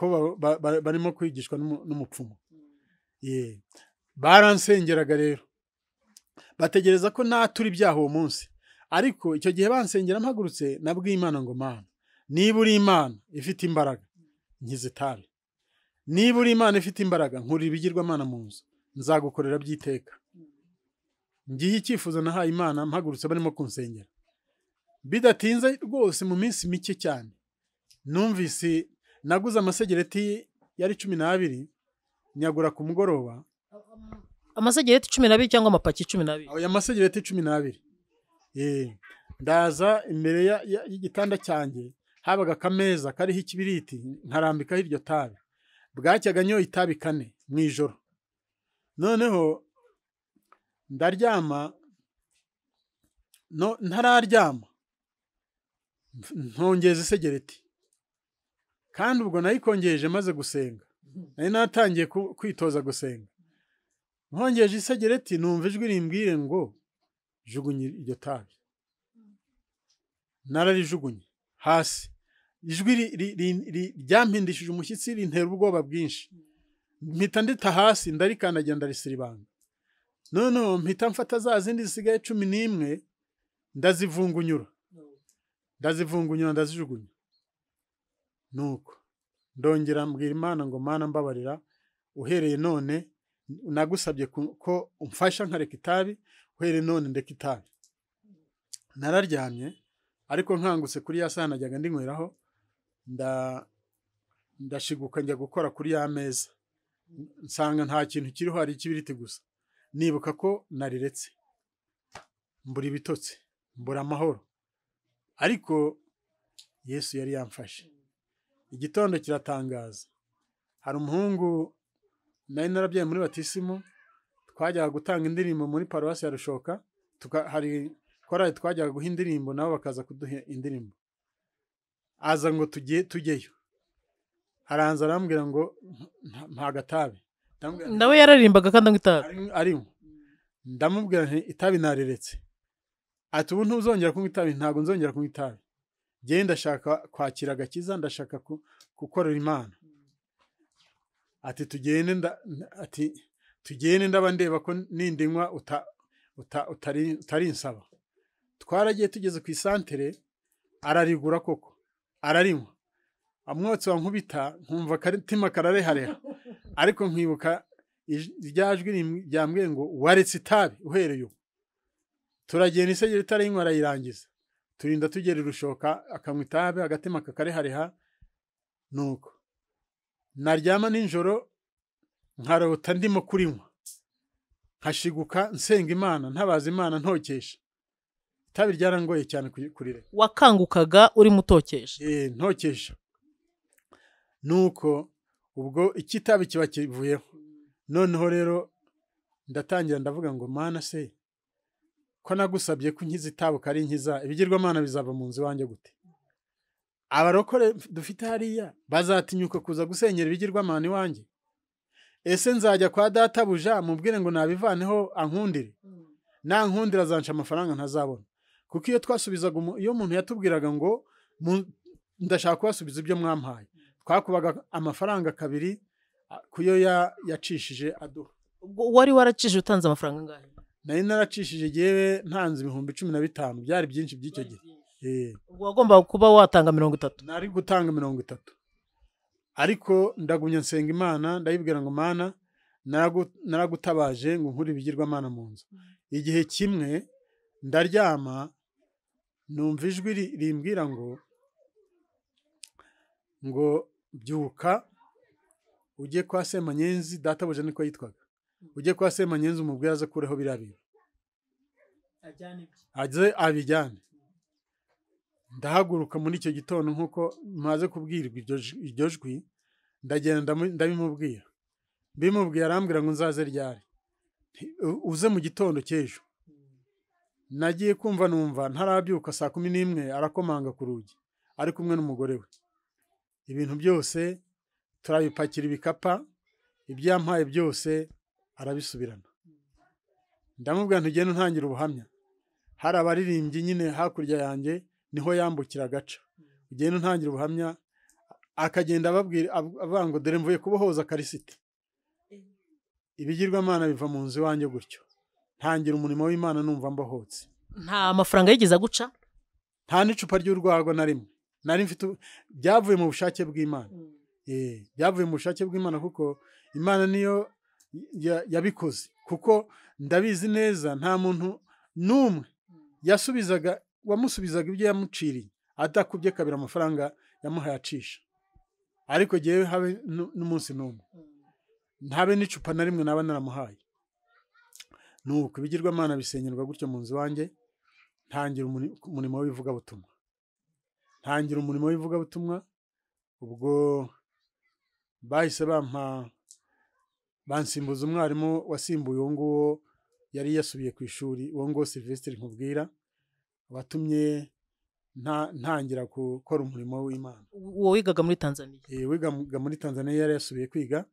Ko ba- ba- ba- barimo kwigishwa n'umu- n'umupfumu. Baransengeraga rero. Bategereza ko natura ibyaha uwo munsi. Ariko icyo gihe bansengera mpagurutse nabwiye imana ngo mana niba uri imana ifite imbaraga nkiza itabi niba uri imana ifite imbaraga nkurira ibigirwamana mu nzu. Nzagukorera by'iteka ngiye icyifuzo nahaye imana mpagurutse barimo kunsengera. Bidatinze rwose mu minsi mike cyane. Numvise naguze amasegereti yari cumi n'abiri nyagura ku mugoroba. Amasegereti cumi n'abiri cyangwa amapaki cumi n'abiri? Aya masegereti cumi n'abiri. Eh, ndaza imbere y'igitanda cyanjye habaga akameza kariho ikibiriti nkarambikaho iryo tabi. Bwacyaga nyoye itabi kane mu ijoro. Noneho ndaryama no ntararyama. Ntongeza isegereti. Kandi ubwo nayikongeje maze gusenga. Nari natangiye kwitoza gusenga. Nkongeje isegereti numva ijwi rimbwire ngo jugunye iryo tabi. Nararijugunye. Hasi. Ijwi ryampindishije umushyitsi rintera ubwoba bwinshi. Mpita ndita hasi ndarikandagira ndarisiribanga noneho mpita mfata za zindi zisigaye cumi n'imwe ndazivungunyura ndazivungunyura ndazijugunya. Nuko. Ndongera mbwira imana ngo mana mbabarira uhereye none nagusabye ko umfasha nkareka itabi uhereye none ndeka itabi. Nararyamye ariko nkangutse kuri ya saha najyaga ndinyweraho nda ndashiguka njya gukora kuri ya meza. Nsanga nta kintu kiriho hari ikibiriti gusa. Nibuka ko nariretse. Mbura ibitotsi mbura amahoro. Ariko yesu yari yamfashe. Igitondo kiratangaza. Hari umuhungu nari narabyaye muri batisimu twajyaga gutanga indirimbo muri paruwasi ya rushoka hari korali twajyaga guha indirimbo nabo bakaza kuduha indirimbo. Aza ngo tujye tujyeyo aranza arambwira ngo "Nta- gatabi. Nawe yararimbaga kandi anywa itabi. "Ari- arimo ndamubwira nti itabi nariretse ati ubu ntuzongera kunywa itabi ntabwo nzongera kunywa itabi. Njyewe ndashaka kwakira agakiza ndashaka gukorera imana. Ati tugende ati tugende ndaba ndeba ko nindinywa uta, uta, utari, utarinsaba twaragiye tugeze ku isantere ararigura koko ararinywa. Amwotsi wa nkubita nkumva akatima kararehareha ariko nkibuka rya jwi ryambwiye ngo waretse itabi uhereye ubu turagenda isegera itarinywa arayirangiza. Turinda tugera irushoka akanywa itabi agatima kakarehareha nuko. Naryama nijoro nkarota ndimo kurinywa. Nkashiguka nsenga imana ntabaza imana ntokesha. Itabi ryarangoye cyane kuri- kurireka wakangukaga urimo utokesha Eh, ntokesha. Nuko ubwo ikitabi kiba kivuyeho. Noneho rero ndatangira ndavuga ngo mana se ko nagusabye ko nkiza itabi ukari nkiza ibigirwamana bizava mu nzu iwanjye gute? Abarokore dufite hariya bazatinyuka kuza gusenyera ibigirwamana iwanjye? Ese nzajya kwa databuja mubwire ngo nabivaneho ankundire? Nankundira azanca amafaranga ntazabona. Kuko iyo twasubizaga iyo umuntu yatubwiraga ngo ndashaka kubasubiza ibyo mwampaye twakubaga amafaranga kabiri kuyo ya- yacishije aduha. Wari waracishije utanze amafaranga angahe? Nari naracishije yewe ntanze ibihumbi cumi na bitanu. Byari byinshi by'icyo gihe. Eh, ubwo wagombaga kuba watanga mirongo itatu. Nari gutanga mirongo itatu. Ariko ndagumya nsenga imana ndayibwira ngo mana naragu- naragutabaje ngo nkure ibigirwamana mu nzu. Igihe kimwe ndaryama numva ijwi ri- rimbwira ngo ngo byuka ujye kwa semanyenzi databuja niko yitwaga. Ujye kwa semanyenzi umubwire aze kureho biriya bintu. Aze abijyane. Ndahaguruka muri icyo gitondo nk'uko maze kubwirwa iryo jwi ndagenda ndabimubwira. Mbimubwiye arambwira ngo nzaze ryari? Nti, "U- uze mu gitondo cy'ejo. Nagiye kumva numva ntarabyuka saa kumi n'imwe arakomanga ku rugi. Ari kumwe n'umugore we. Ibintu byose turabipakira ibikapa ibyo yampaye byose arabisubirana. Ndamubwira ntugende ntangira ubuhamya. Hari abaririmbyi nyine hakurya yanjye ni ho yambukira agaca. Ugenda ntangira ubuhamya. Akagenda ababwira ngo dore mvuye kubohoza karisiti. Ibigirwamana biva mu nzu iwanjye gutyo. Ntangira umurimo w'imana numva mbohotse. Nta mafaranga yigeze aguca? Nta n'icupa ry'urwagwa na rimwe. Nari mfite byavuye mu bushake bw'imana. Eh, byavuye mu bushake bw'imana kuko imana niyo yabikoze. Kuko ndabizi neza nta muntu n'umwe. Yasubizaga wamusubizaga ibyo yamuciriye. Adakubye kabiri amafaranga yamuhaye acisha. Ariko jyewe habe nu- n'umunsi n'umwe. Ntabe n'icupa na rimwe naba naramuhaye. Nuko ibigirwamana bisenyerwa gutyo mu nzu iwanjye ntangira umuri- umurimo w'ivugabutumwa. Ntangira umurimo w'ivugabutumwa ubwo bahise bampa bansimbuza umwarimu wasimbuye uwo nguwo yari yasubiye ku ishuri uwo nguwo silvestre nkubwira watumye nta- ntangira gukora umurimo w'imana. Uwo wigaga muri tanzania? Eh, wigaga muri tanzania yari yasubiye kwiga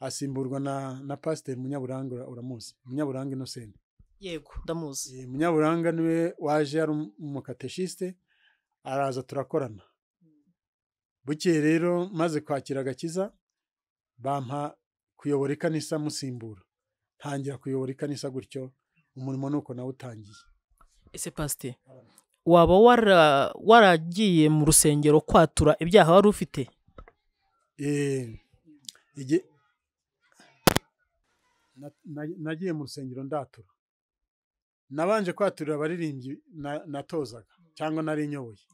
asimburwa na, na pasiteri munyaburanga ura- uramuzi munyaburanga innocent. Yego ndamuzi. Eh, munyaburanga ni we waje ari umukateshiste araza turakorana. Bukeye rero maze kwakira agakiza bampa kuyobora ikanisa musimbura. Ntangira kuyobora ikanisa gutyo umurimo ni uko nawutangiye ese pasite waba wara- waragiye mu rusengero kwatura ibyaha wari ufite? Nagiye mu rusengero ndatura. Nabanje kwaturira abaririmbyi na- natozaga cyangwa nari nyoboye.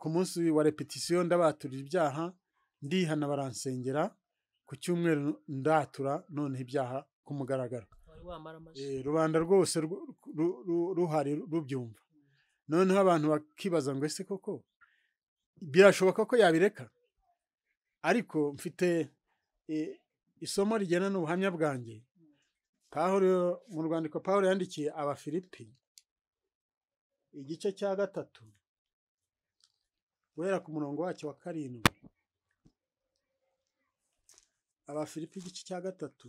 Ku munsi wa repetisiyo ndabaturira ibyaha ndihana baransengera ku cyumweru ndatura noneho ibyaha ku mugaragaro. Eh, rubanda rwose ruhari rubyumva. Noneho abantu bakibaza ngo ese koko birashoboka ko yabireka? Ariko mfite eh, isomo rigena n'ubuhamya bwanjye. Pawulo mu rwandiko pawulo yandikiye abafilipi igice cya gatatu guhera ku murongo wacyo wa karindwi. Abafilipi igice cya gatatu.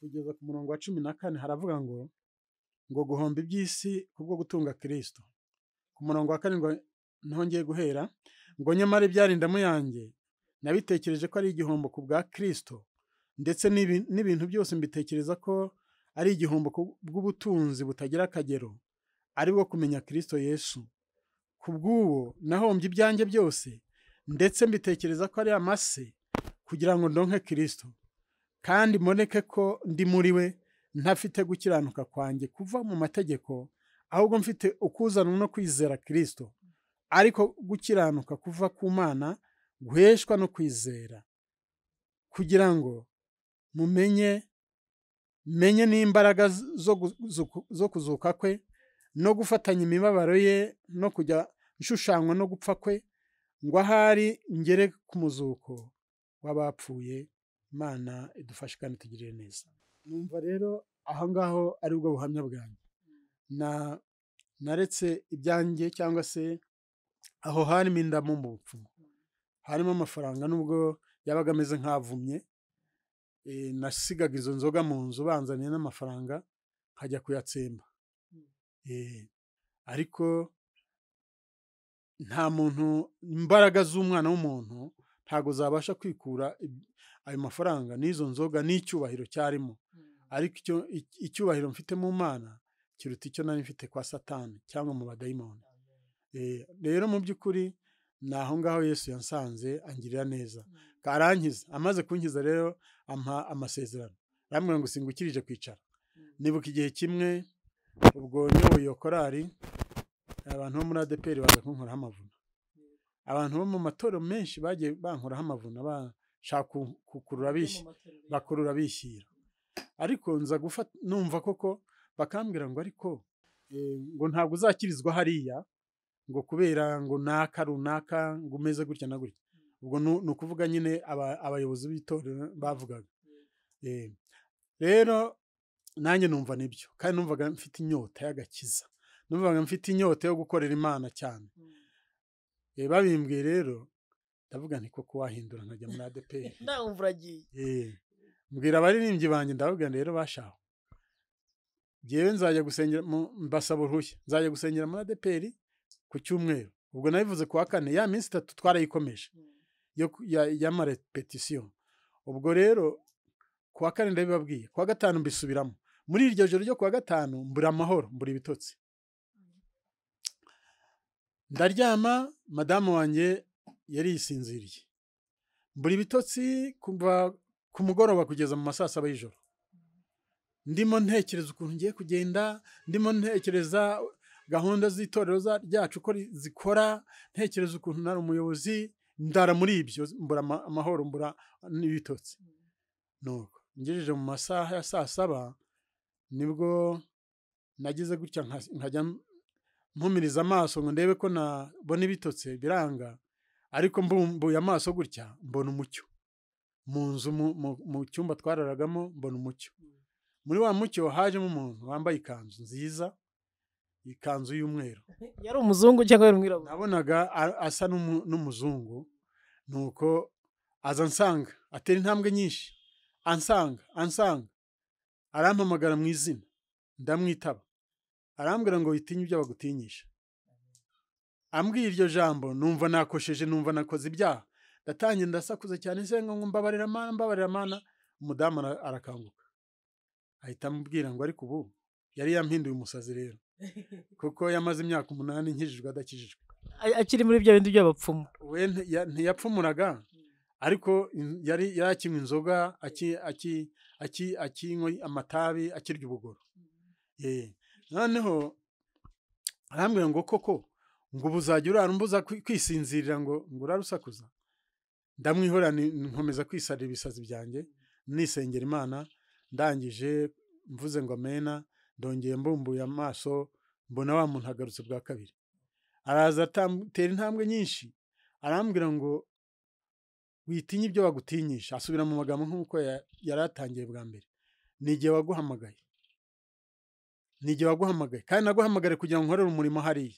Kugeza ku murongo wa cumi na kane haravuga ngo ngo guhomba iby'isi kubwo gutunga kirisito ku murongo wa karindwi ntongeye guhera ngo nyamara ibyarindamu yanjye nabitekereje ko ari igihombo ku bwa kirisito ndetse n'ibi- n'ibintu byose mbitekereza ko ari igihombo bw'ubutunzi butagira akagero ari bwo kumenya kirisito yesu. Ku bw'uwo nahombye ibyanjye byose ndetse mbitekereza ko ari amase kugira ngo ndonke kirisito kandi mboneke ko ndi muri we ntafite gukiranuka kwanjye kuva mu mategeko ahubwo mfite ukuzanwa no kwizera kirisito ariko gukiranuka kuva ku mana guheshwa no kwizera. Kugira ngo mumenye menye n'imbaraga zo kuzuka kwe no gufatanya imibabaro ye no kujya nshushanywa no gupfa kwe ngo ahari ngere ku muzuko w'abapfuye imana idufashe kandi tugirire neza. Numva rero aho ngaho ari bwo buhamya bwanjye. Na naretse ibyanjye cyangwa se aho harimo indamu mu bupfumu harimo amafaranga nubwo yabaga ameze nk'avumye eh, nasigaga izo nzoga mu nzu banzaniye n'amafaranga nkajya kuyatsemba. Eh, ariko nta muntu imbaraga z'umwana w'umuntu ntabwo zabasha kwikura ayo mafaranga n'izo nzoga n'icyubahiro cyarimo. Ariko icyo ic- icyubahiro mfite mu mana kiruta icyo nari mfite kwa satani cyangwa mu badayimoni. Eh, rero mu by'ukuri ni aho ngaho yesu yansanze angirira neza. Karankiza amaze kunkiza rero ampa amasezerano. Arambwira ngo singukirije kwicara. Nibuka igihe kimwe ubwo nyoboye iyo korari abantu bo muri adeperi baza kunkoraho amavuna abantu bo mu matorero menshi bagiye bankoraho amavuna bashaka ku- kukurura bakurura bishyira ariko nza gufata numva koko bakambwira ngo ariko eh, ngo ntabwo uzakirizwa hariya ngo kubera ngo naka runaka ngo umeze gutya na gutya. Ubwo ni ukuvuga nyine aba- abayobozi b'itorero bavugaga. Eh, rero nanjye numva ni byo kandi numvaga mfite inyota y'agakiza. Numvaga mfite inyota yo gukorera imana cyane. Eh, babimbwiye rero ndavuga nti koko wahindura nkajya muri adeperi [LAUGHS] ndumva uragiye Eh, mbwira abaririmbyi banjye ndababwira rero bashaho. Ngewe nzajya gusengera mbasaba uruhushya. Nzajya gusengera muri adeperi ku cyumweru. Ubwo nabivuze ku wa kane ya minsi itatu twarayikomeje. Ya- y'amarepetisiyo ubwo rero ku wa kane ndabibabwiye. Ku wa gatanu mbisubiramo. Muri iryo joro ryo ku wa gatanu mbura amahoro mbura ibitotsi. Ndaryama madamu wanjye yari yisinziriye mbura ibitotsi kuva ku mugoroba kugeza mu ma saa saba y'ijoro. Ndimo ntekereza ukuntu ngiye kugenda ndimo ntekereza gahunda z'itorero ryacu uko zikora ntekereza ukuntu nari umuyobozi ndara muri ibyo mbura ama- amahoro mbura n'ibitotsi. Nuko ngejeje mu masaha ya saa saba ni bwo nagize gutya nka- nkajya mpumiriza amaso ngo ndebe ko nabona ibitotsi biranga ariko mbumbuye amaso gutya mbona umucyo. Mu nzu mu- cyumba twararagamo mbona umucyo. Muri wa mucyo hajemo umuntu wambaye ikanzu nziza ikanzu y'umweru. [LAUGHS] Yari umuzungu cyangwa yari umwirabura? Nabonaga asa n'umu- n'umuzungu nuko aza ansanga atera intambwe nyinshi. Ansanga ansanga. Arampamagara mu izina. Ndamwitaba. Arambwira ngo witinye ibyo bagutinyisha. Ambwiye iryo jambo numva nakosheje numva nakoze ibyaha. Ndatangiye ndasakuza cyane nsenga ngo mbabarira mana mbabarira mana. Umudamu ara- arakanguka. Ahita amubwira ngo ariko ubu yari yampinduye umusazi rero. [LAUGHS] Kuko yamaze imyaka umunani nkijijwe adakijijwe. Akiri muri bya bindi by'abapfumu we nti- ya- ntiyapfumuraga. Ariko yari yari akinywa inzoga aki- aki- aki- akinywa amatabi akirya ubugoro. Eh, noneho arambwira ngo koko ngo ubu uzajya urara kwisinzirira ngo ngo urare usakuza? Ndamwihora nkomeza kwisarira ibisazi byanjye nisengera imana ndangije mvuze ngo amena ndongeye mbumbuye amaso mbona wa muntu agarutse bwa kabiri. Araza atera intambwe nyinshi arambwira ngo witinye ibyo bagutinyisha. Asubira mu magambo nk'uko ya- yari atangiye bwa mbere. Ni igihe waguhamagaye. Ni igihe waguhamagaye kandi naguhamagare kugira ngo nkorere umurimo hariya.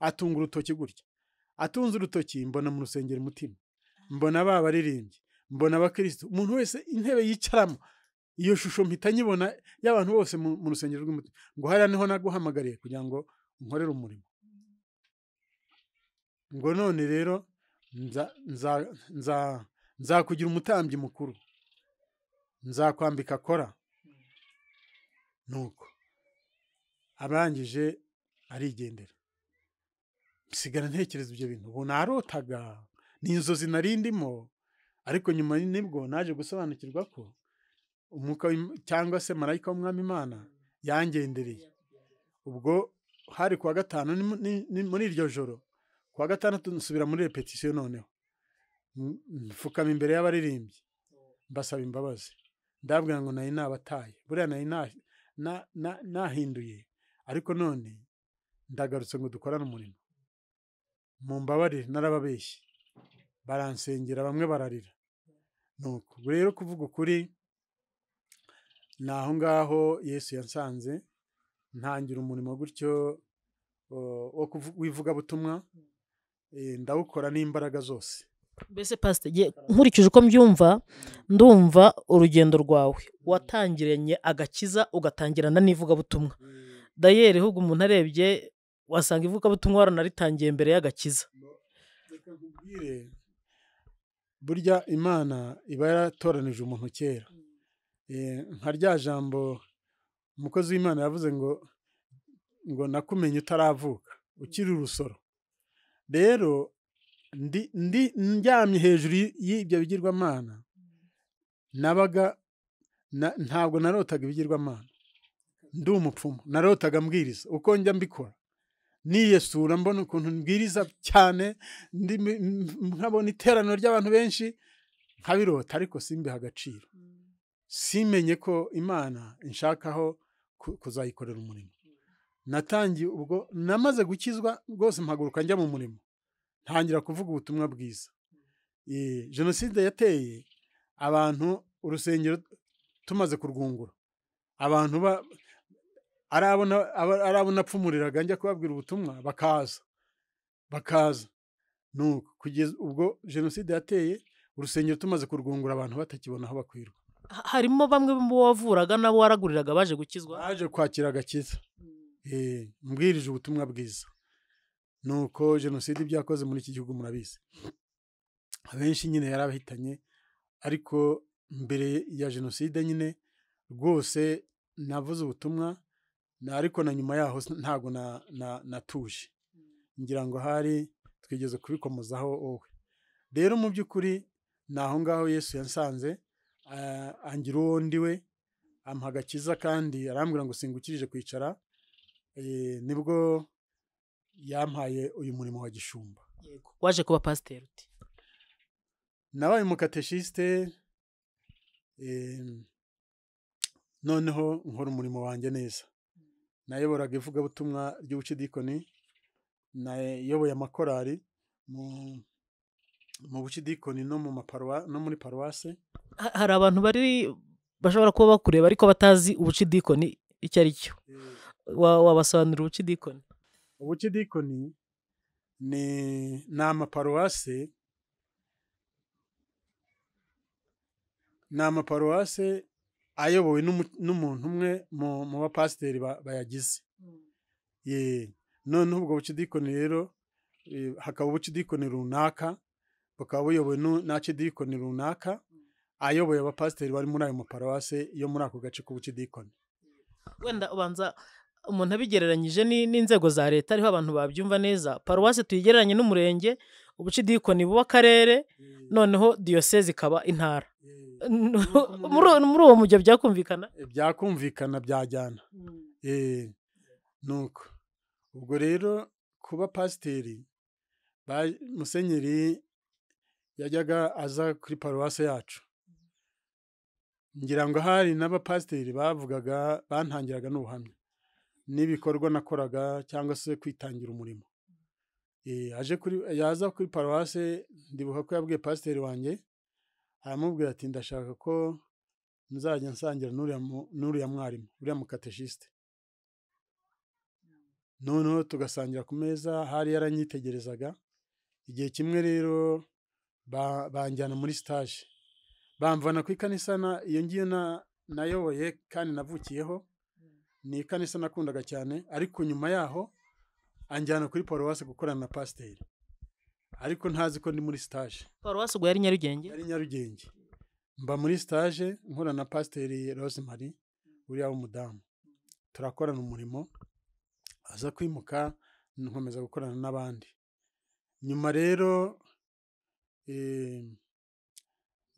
Atunga urutoki gutya. Atunze urutoki mbona mu rusengero umutima mbona ba baririmbyi. Mbona abakirisitu umuntu wese intebe yicaramo. Iyo shusho mpita nyibona y'abantu bose mu rusengero rw'umutima. Ngo hariya ni ho naguhamagariye kugira ngo nkorere umurimo. Ngo none rero nza- nza- nza- nzakugira umutambyi mukuru. Nzakwambika kora nuko. Arangije arigendera. Nsigara ntekereza ibyo bintu. Ubu narotaga ni inzozi nari ariko nyuma ni bwo naje gusobanukirwa ko umwuka cyangwa se marayika w'umwami imana yangendereye. Ubwo hari kuwa gatanu muri iryo joro kuwa gatandatu nsubira muri repetisiyo noneho. Mfukama imbere y'abaririmbyi. Mbasaba imbabazi. Ndabwira ngo nari nabataye. Buriya nari na- na- na- nahinduye ariko none ndagarutse ngo dukorane umurimo. Mumbabarire narababeshye. Baransengera bamwe bararira. Nuko rero kuvuga ukuri ni aho ngaho yesu yansanze ntangira umurimo gutyo w'ivugabutumwa eh, ndawukora n'imbaraga zose. Mbese pasite nkurikije uko mbyumva ndumva urugendo rwawe. Watangiranye agakiza ugatangirana n'ivugabutumwa. Dayeri ahubwo umuntu arebye wasanga ivugabutumwa waranaritangiye mbere y'agakiza. Burya imana iba yaratoranije umuntu kera. Eh, nka rya jambo umukozi w'imana yavuze ngo ngo nakumenye utaravuka ukiri urusoro. Rero ndi ndi ndyamye hejuru y'ibyo bigirwamana nabaga na- ntabwo narotaga ibigirwamana. Ndi umupfumu. Narotaga mbwiriza. Uko njya mbikora? Niyesura mbona ukuntu mbwiriza cyane nkabona iteraniro ry'abantu benshi nkabirota ariko simbiha agaciro. Simenye ko imana inshakaho ku- kuzayikorera umurimo. Natangiye ubwo namaze gukizwa rwose mpaguruka njya mu murimo. Ntangira kuvuga ubutumwa bwiza. Jenoside yateye abantu urusengero tumaze kurwungura. Abantu ba ari abo napfumuriraga njya kubabwira ubutumwa bakaza. Bakaza. Nuko kugeza ubwo jenoside yateye urusengero tumaze kurwungura abantu batakibona aho bakwirwa. Ha- harimo bamwe mu wavuraga n'abo waraguriraga baje gukizwa? Baje kwakira agakiza. Eh, mbwirije ubutumwa bwiza. Nuko jenoside ibyo yakoze muri iki gihugu murabizi. Abenshi nyine yarabahitanye ariko mbere ya jenoside nyine rwose navuze ubutumwa ariko na nyuma yaho ntabwo na- na- natuje. Ngira ngo hari twigeze kubikomozaho wowe. Rero mu by'ukuri ni aho ngaho yesu yansanze ah, angira uwo ndi we ampa agakiza kandi arambwira ngo singukirije kwicara eh, ni bwo yampaye uyu murimo wa gishumba. Waje kuba pasiteri uti? Nabaye umukateshiste eh, noneho nkora umurimo wanjye neza. Nayoboraga ivugabutumwa ry'ubucidikoni nayoboye amakorari mu mu bucidikoni no mu maparuwa no muri paruwase. Ha- hari abantu bari bashobora kuba bakureba ariko batazi ubucidikoni icyo ari cyo? Wa- wabasobanurira ubucidikoni ubucidikoni ni ni amaparuwase ni amaparuwase ayobowe n'umu- n'umuntu umwe mu bapasiteri ba- bayagize. Ye, noneho ubwo bucidikoni rero eh, hakaba ubucidikoni runaka bukaba buyobowe nu- na cidikoni runaka ayoboye abapasiteri bari muri ayo maparuwase yo muri ako gace k'ubucidikoni. Wenda ubanza umuntu abigereranyije ni- n'inzego za leta ariho abantu babyumva neza. Paruwasi tuyigereranye n'umurenge ubucidikoni buba akarere noneho diyoseze ikaba intara. Muri uwo- mujyo byakumvikana? Byakumvikana byajyana. Eh, nuko. Ubwo rero kuba pasiteri musenyeri yajyaga aza kuri paruwase yacu. Ngira ngo hari n'abapasiteri bavugaga bantangiraga n'ubuhamya n'ibikorwa nakoraga cyangwa se kwitangira umurimo. Eh, aje kuri yaza kuri paruwase ndibuka ko yabwiye pasiteri wanjye aramubwira ati ndashaka ko nzajya nsangira n'uriya mu- n'uriya mwarimu uriya mukateshiste noneho tugasangira ku meza hari yaranyitegerezaga. Igihe kimwe rero ba- banjyana muri stage. Bamvana ku ikanisa na- iyo ngiyo na- nayoboye kandi navukiyeho. Ni ikanisa nakundaga cyane ariko nyuma yaho anjyana kuri paruwasi gukorana na pasiteri. Ariko ntazi ko ndi muri stage. Paruwasi ubwo yari nyarugenge? Yari nyarugenge. Mba muri stage nkora na pasiteri rosemary uriya w'umudamu. Turakorana umurimo aza kwimuka nkomeza gukorana n'abandi. Nyuma rero eh,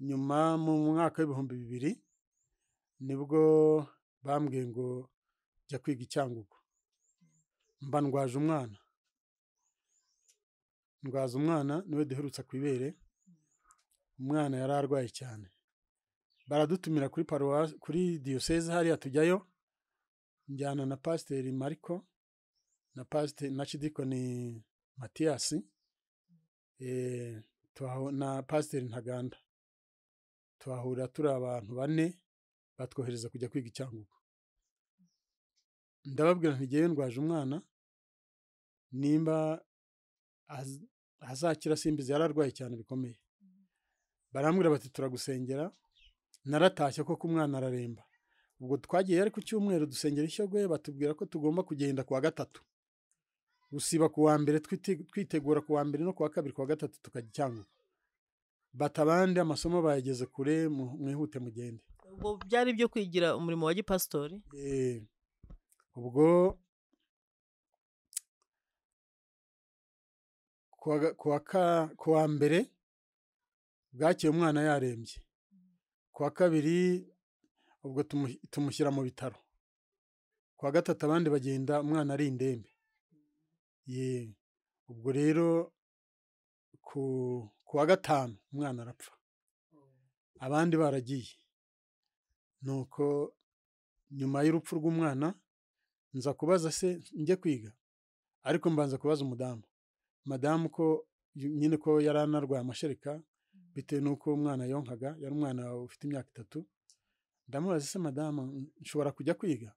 nyuma mu mwaka w'ibihumbi bibiri ni bwo bambwiye ngo jya kwiga icyangugu. Mba ndwaje umwana. Ndwaza umwana ni we duherutse ku ibere umwana yari arwaye cyane. Baradutumira kuri paruwasi kuri diyoseze hariya tujyayo. Njyana na pasiteri mariko na pasiteri na cidikoni matiyasi eh, na pasiteri ntaganda. Tuhahurira turi abantu bane batwohereza kujya kwiga icyangugu. Ndababwira nti ngewe ndwaje umwana nimba az- azakira simbizi yari arwaye cyane bikomeye. Barambwira bati turagusengera. Naratashye koko umwana araremba. Ubwo twagiye ari ku cyumweru dusengera ishyogwe batubwira ko tugomba kugenda ku wa gatatu. Gusiba ku wa mbere twite- twitegura ku wa mbere no ku wa kabiri ku wa gatatu tukajya i cyangugu. Bata abandi amasomo bayageze kure mwihute mugende. Ubwo byari ibyo kwigira umurimo wa gipasitori ubwo ka- kuwa mbere bwakeye umwana yarembye. Kuwa kabiri ubwo tumu- tumushyira mu bitaro. Kuwa gatatu abandi bagenda umwana ari indembe. Ubwo rero ku kuwa gatanu umwana arapfa. Abandi baragiye. Nuko nyuma y'urupfu rw'umwana nza kubaza se njye kwiga. Ariko mbanza kubaza umudamu. Madamu ko nyine ko yari anarwaye amashereka bitewe n'uko umwana yonkaga yari umwana ufite imyaka itatu. Ndamubaza se madamu nshobora kujya kwiga?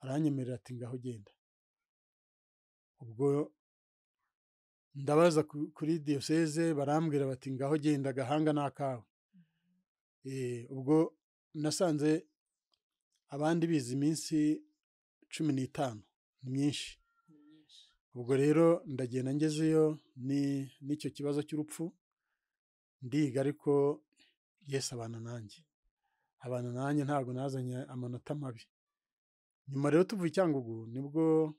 Aranyemerera ati ngaho genda. Ubwo ndabaza ku- kuri diyoseze barambwira bati ngaho genda agahanga ni akawe. Eh, ubwo nasanze abandi bize iminsi cumi n'itanu ni myinshi. Ubwo rero ndagenda ngezeyo ni n'icyo kibazo cy'urupfu ndiga ariko Yesu abana nanjye. Abana nanjye ntabwo nazanye amanota mabi. Nyuma rero tuvuye i cyangugu ni bwo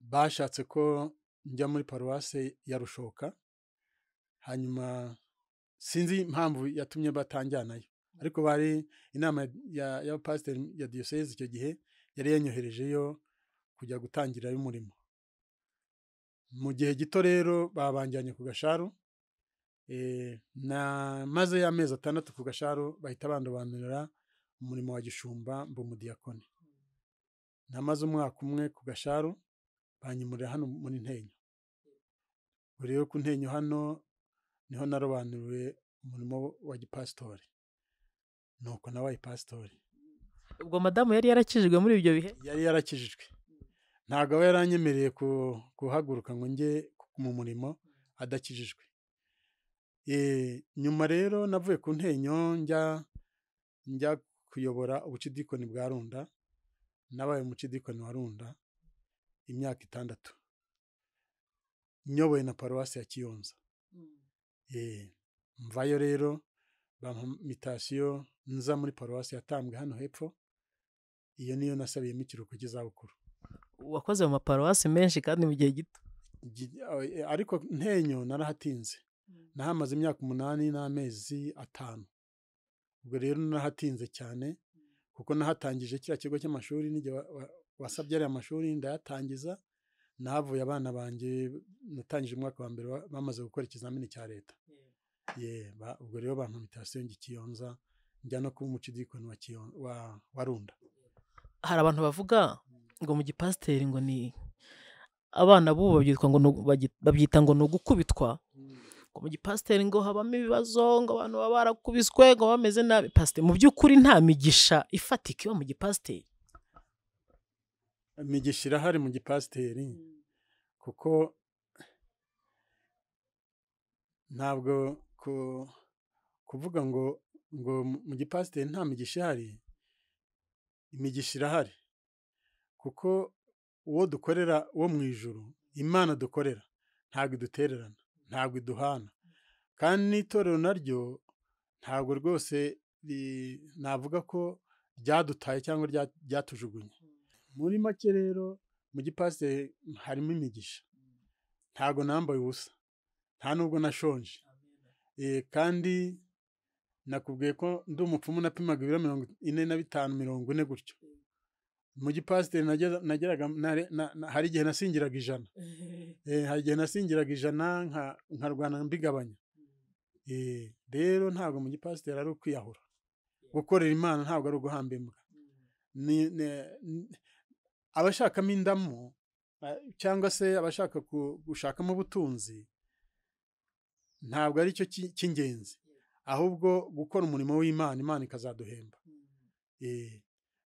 bashatse ko njya muri paruwase ya rushoka hanyuma sinzi impamvu yatumye batanjyanayo. Ariko bari inama ya- y'abapasiteri ya diyoseze icyo gihe yari yanyoherejeyo kujya gutangirayo umurimo. Mu gihe gito rero babanjyanye ku gasharu eh, na maze y'amezi atandatu ku gasharu bahita bandobanurira umurimo wa gishumba mba umudiyakoni namaze umwaka umwe ku gasharu banyimurira hano muri ntenyo. Rero ku ntenyo hano ni ho narobanuriwe umurimo wa gipasitori. Nuko nabaye pasitori ubwo madamu yari yarakijijwe muri ibyo bihe? Yari yarakijijwe. Ntabwo aba yaranyemereye guhaguruka ngo njye mu murimo adakijijwe. Eh, nyuma rero navuye ku ntenyo njya njya kuyobora ubucidikoni bwa runda nabaye umucidikoni wa runda imyaka itandatu. Nyoboye na paruwasi ya kiyonza. Eh, mvayo rero bampa mitasiyo nza muri paruwasi yatambwe hano hepfo iyo niyo nasabiyemo ikiruhuko cy'izabukuru. Wakoze mu maparuwasi menshi kandi mu gihe gito? Gi- eh, ariko ntenyo narahatinze. Nahamaze imyaka umunani n'amezi atanu. Ubwo rero narahatinze cyane kuko nahatangije kiriya kigo cy'amashuri n'igihe wa- wa- wasabye ariya mashuri ndayatangiza. Nahavuye abana banjye natangije umwaka wa mbere bamaze gukora ikizamini cya leta. Ubwo rero njya i kiyonza njya no kuba umucidikoni wa runda. Hari abantu bavuga ngo mu gipasiteri ngo ni abana b'ubu babyita ngo ni ugukubitwa ngo mu gipasiteri ngo habamo ibibazo ngo abantu baba barakubiswe ngo bameze nabi. Pasiteri mu by'ukuri nta migisha ifatika iba mu gipasiteri. Imigisha irahari mu gipasiteri kuko ntabwo ku- kuvuga ngo ngo mu gipasiteri nta migisha ihari imigisha irahari. Kuko uwo dukorera wo mu ijuru imana dukorera ntabwo idutererana ntabwo iduhana. Kandi n'itorero naryo ntabwo rwose navuga ko ryadutaye cyangwa rya- ryatujugunye. Muri make rero mu gipasiteri harimo imigisha. Ntabwo nambaye ubusa nta nubwo nashonje. Eh, kandi nakubwiye ko ndi umupfumu napimaga ibiro mirongo ine na bitanu mirongo ine gutyo. Mu gipasiteri nagera- nageraga hari igihe nasingiraga ijana. [LAUGHS] Eh, hari igihe nasingiraga ijana nka- nkarwana mbigabanya. Eh, rero ntabwo mu gipasiteri ari ukwiyahura. Gukorera imana ntabwo ari uguhamba imbwa. Ni- abashakamo indamu eh, cyangwa se abashaka gushakamo ubutunzi ntabwo ari cyo cy'ingenzi. Ahubwo gukora umurimo w'imana imana ikazaduhemba. Eh,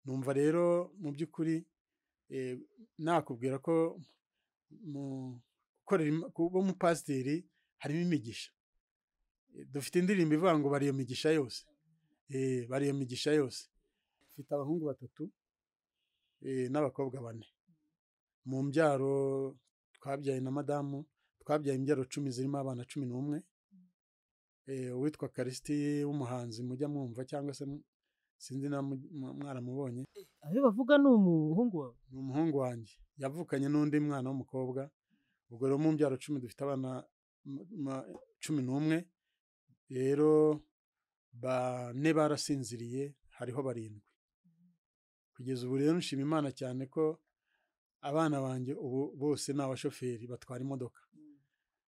numva rero mu by'ukuri eh, nakubwira ko kuba umupasiteri harimo imigisha. Eh, dufite indirimbo ivuga ngo bari iyo migisha yose. Eh, bari iyo migisha yose. Mfite abahungu batatu n'abakobwa bane. Mu mbyaro twabyaye na madamu twabyaye imbyaro cumi zirimo abana cumi n'umwe. Uwitwa karisiti w'umuhanzi mujya mwumva cyangwa se sinzi mu- mwaramubonye. Ayo bavuga ni umuhungu wawe? Ni umuhungu wanjye. Yavukanye n'undi mwana w'umukobwa. Ubwo rero mu mbyaro cumi dufite abana cumi n'umwe. Rero bane barasinziriye hariho barindwi. Kugeza ubu rero nshima imana cyane ko abana banjye ubu bose ni abashoferi batwara imodoka.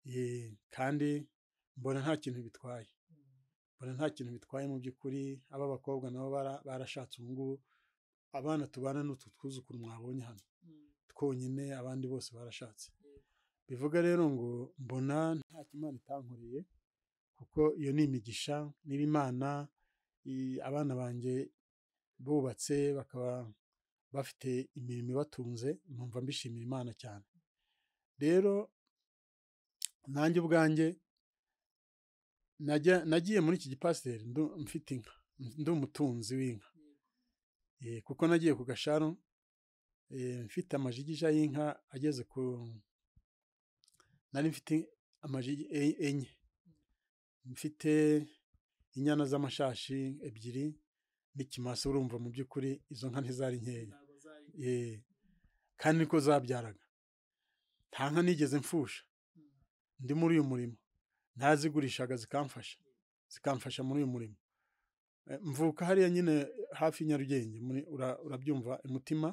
Eh, kandi mbona nta kintu bitwaye. Mbona nta kintu bitwaye mu by'ukuri ab'abakobwa nabo bara- barashatse ubu ngubu abana tubana n'utu twuzukuru mwabonye hano. Twonyine abandi bose barashatse. Bivuga rero ngo mbona nta kimana itankoreye kuko iyo ni imigisha niba imana abana banjye bubatse bakaba bafite imirimo ibatunze numva mbishimira imana cyane. Rero nanjye ubwanjye nagiye muri iki gipasiteri mfite inka ndi umutunzi w'inka. Eh, kuko nagiye ku gasharu eh, mfite amajigija y'inka ageze ku nari mfite amajigi e- enye. Mfite inyana z'amashashi ebyiri n'ikimasa urumva mu by'ukuri izo nka ntizari nkeya. Eh, kandi niko zabyaraga. Nta nka nigeze mfusha. Ndi muri uyu murimo. Ntazigurishaga zikamfasha zikamfasha muri uyu murimo. Eh, mvuka hariya nyine hafi ya Nyarugenge urabyumva umutima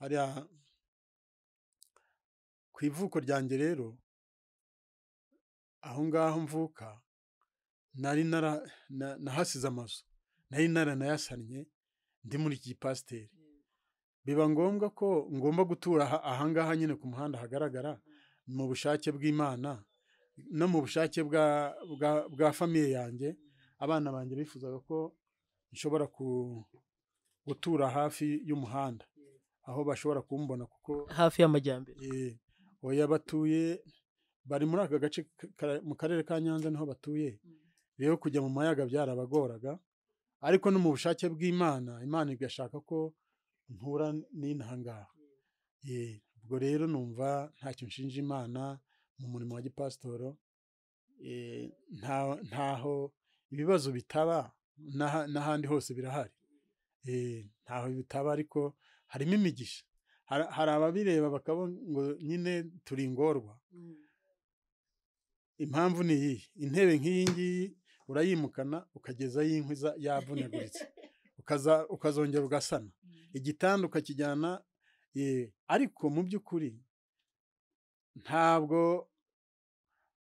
hariya ku ivuko ryanjye rero aho ngaho mvuka nari nahasize amazu nari naranayasannye ndi muri iki gipasiteri biba ngombwa ko ngomba gutura aha- ahangaha nyine ku muhanda hagaragara mu bushake bw'imana no mu bushake bwa, bwa, bwa famiye yanjye abana banjye bifuzaga ko nshobora ku, gutura hafi y'umuhanda. Aho bashobora kumbona kuko hafi y'amajyambere. Oya batuye bari muri aka gace mu karere ka nyanza ni ho batuye. Rero kujya mu mayaga byarabagoraga ariko no mu bushake bw'imana imana igashaka ko ntura n'inaha ngaha. Eh, ubwo rero numva ntacyo nshinja imana mu murimo wa gipasitoro nta- ntaho ibibazo bitaba n'aha- n'ahandi hose birahari. Eh, ntaho bitaba ariko harimo imigisha. Hari ababireba bakabona ngo nyine turi ingorwa. Impamvu ni iyi intebe nk'iyi ngiyi urayimukana ukagezaho inkwi yavunaguritse. [LAUGHS] Ukaza ukazongera ugasana. Igitanda ukakijyana eh, ariko mu by'ukuri ntabwo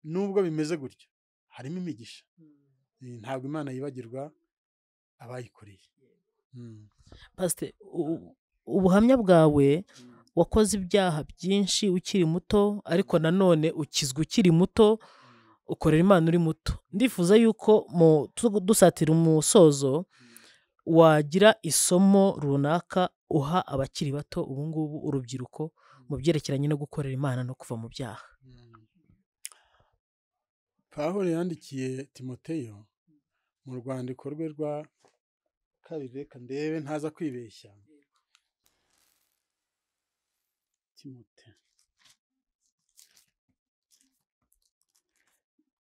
nubwo bimeze gutyo harimo imigisha. Eh, ntabwo imana yibagirwa abayikoreye. Mm. pasite ubuhamya bwawe wakoze ibyaha byinshi ukiri muto ariko nanone ukizwa ukiri muto ukorera imana uri muto. Ndifuza yuko dusatira umusozo wagira isomo runaka uha abakiri bato ubu ngubu urubyiruko mu byerekeranye no gukorera imana no kuva mu byaha. Pawulo yandikiye timoteyo mu rwandiko rwe rwa kabiri reka ndebe ntaza kwibeshya. Timote.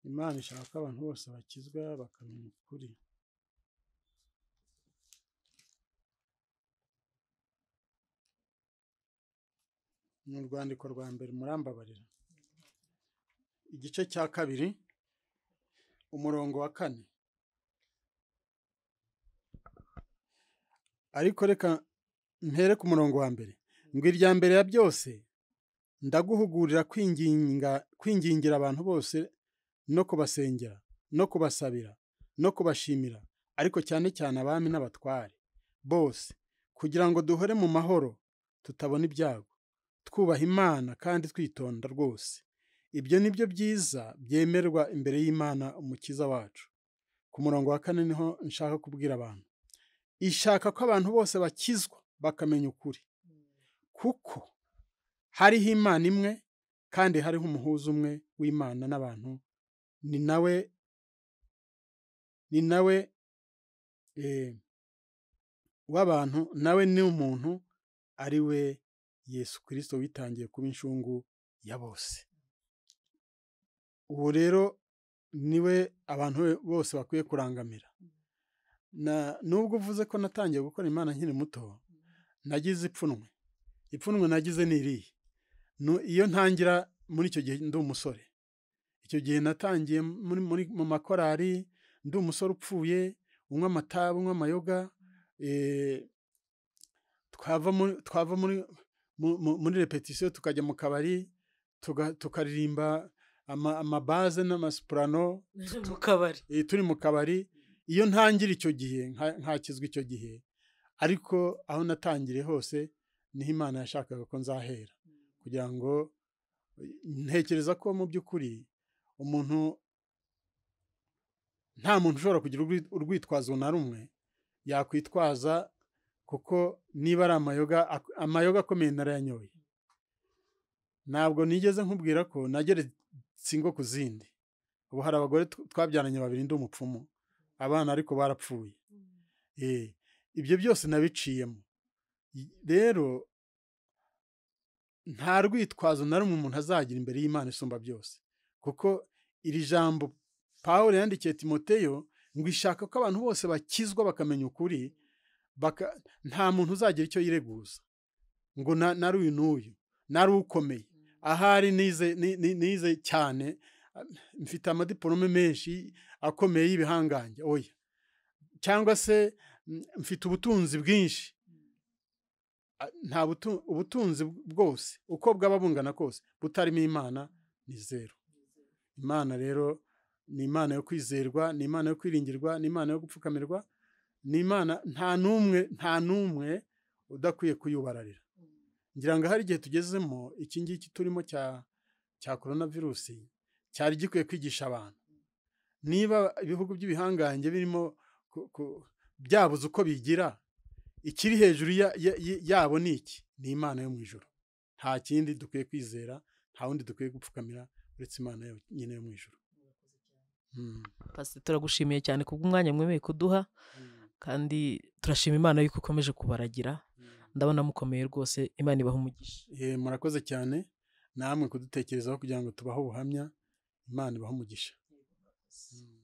Imana ishaka ko abantu bose bakizwa bakamenya ukuri. Ni urwandiko rwa mbere murambabarira. Igice cya kabiri. Umurongo wa kane. Ariko reka mpere ku murongo wa mbere. Ngo irya mbere ya byose ndaguhugurira kwingingira abantu bose no kubasengera no kubasabira no kubashimira ariko cyane cyane abami n'abatware bose kugira ngo duhore mu mahoro tutabona ibyago. Twubaha imana kandi twitonda rwose. Ibyo ni byo byiza byemerwa imbere y'imana umukiza wacu. Ku murongo wa kane ni ho nshaka kubwira abantu. Ishaka ko abantu bose bakizwa bakamenya ukuri. Kuko hariho imana imwe kandi hariho umuhuza umwe w'imana n'abantu. Ni nawe ni nawe eh, w'abantu nawe ni umuntu ari we yesu kirisito witangiye kuba inshungu ya bose. Ubu rero ni we abantu bose bakwiye kurangamira. Nubwo uvuze ko natangiye gukora imana nkiri muto nagize ipfunwe. Ipfunwe nagize ni Nu- iyo ntangira muri icyo gihe ndi umusore. Icyo gihe natangiye mu makorari ndi umusore upfuye unywa amatabi unywa amayoga eh, twava muri, repetisiyo tukajya mu kabari tukaririmba amabaze [LAUGHS] kabari. Eh, turi mu kabari. Iyo ntangira icyo gihe nkakizwa icyo gihe. Ariko aho natangiriye hose ni ho imana yashakaga ko nzahera. Kugira ngo ntekereza ko mu by'ukuri umuntu nta muntu ushobora kugira urwi- urwitwazo na rumwe yakwitwaza kuko niba ari amayoga amayoga akomeye narayanyoye. Ntabwo nigeze nkubwira ko nageretse ingo ku zindi ubu hari abagore tw- twabyaranye babiri ndi umupfumu. Abana ariko barapfuye. Eh, ibyo byose nabiciyemo. Rero nta rwitwazo na rumwe umuntu azagira imbere y'imana isumba byose. Kuko iri jambo paul yandikiye timoteyo ngo ishaka ko abantu bose bakizwa bakamenya ukuri nta muntu uzagira icyo yireguza. Ngo na- nari uyu n'uyu nari ukomeye. Ahari nize, ni- ni- nize cyane mfite amadiporome menshi akomeye y'ibihangange oya. Cyangwa se mfite ubutunzi bwinshi. Nta butu- ubutunzi bwose uko bwaba bungana kose butarimo imana ni zeru imana rero ni imana yo kwizerwa ni imana yo kwiringirwa ni imana yo gupfukamirwa ni imana nta n'umwe nta n'umwe udakwiye kuyubararira. Ngira ngo hari igihe tugezemo iki ngiki turimo cya cya korona virusi cyari gikwiye kwigisha abantu. Niba ibihugu by'ibihangange birimo byabuze uko bigira ikiri hejuru ya- ya- ya- yabo ni iki? Ni imana yo mu ijoro nta kindi dukwiye kwizera nta wundi dukwiye gupfukamira uretse imana nyine yo mu ijoro Mm. pasiteri turagushimiye cyane kubw'umwanya mwemeye kuduha kandi turashima imana yuko ikomeje kubaragira. Ndabona mukomeye rwose imana ibaha umugisha. Eh, murakoze cyane. Namwe kudutekerezaho kugira ngo tubahe ubuhamya imana ibahe umugisha. Mm.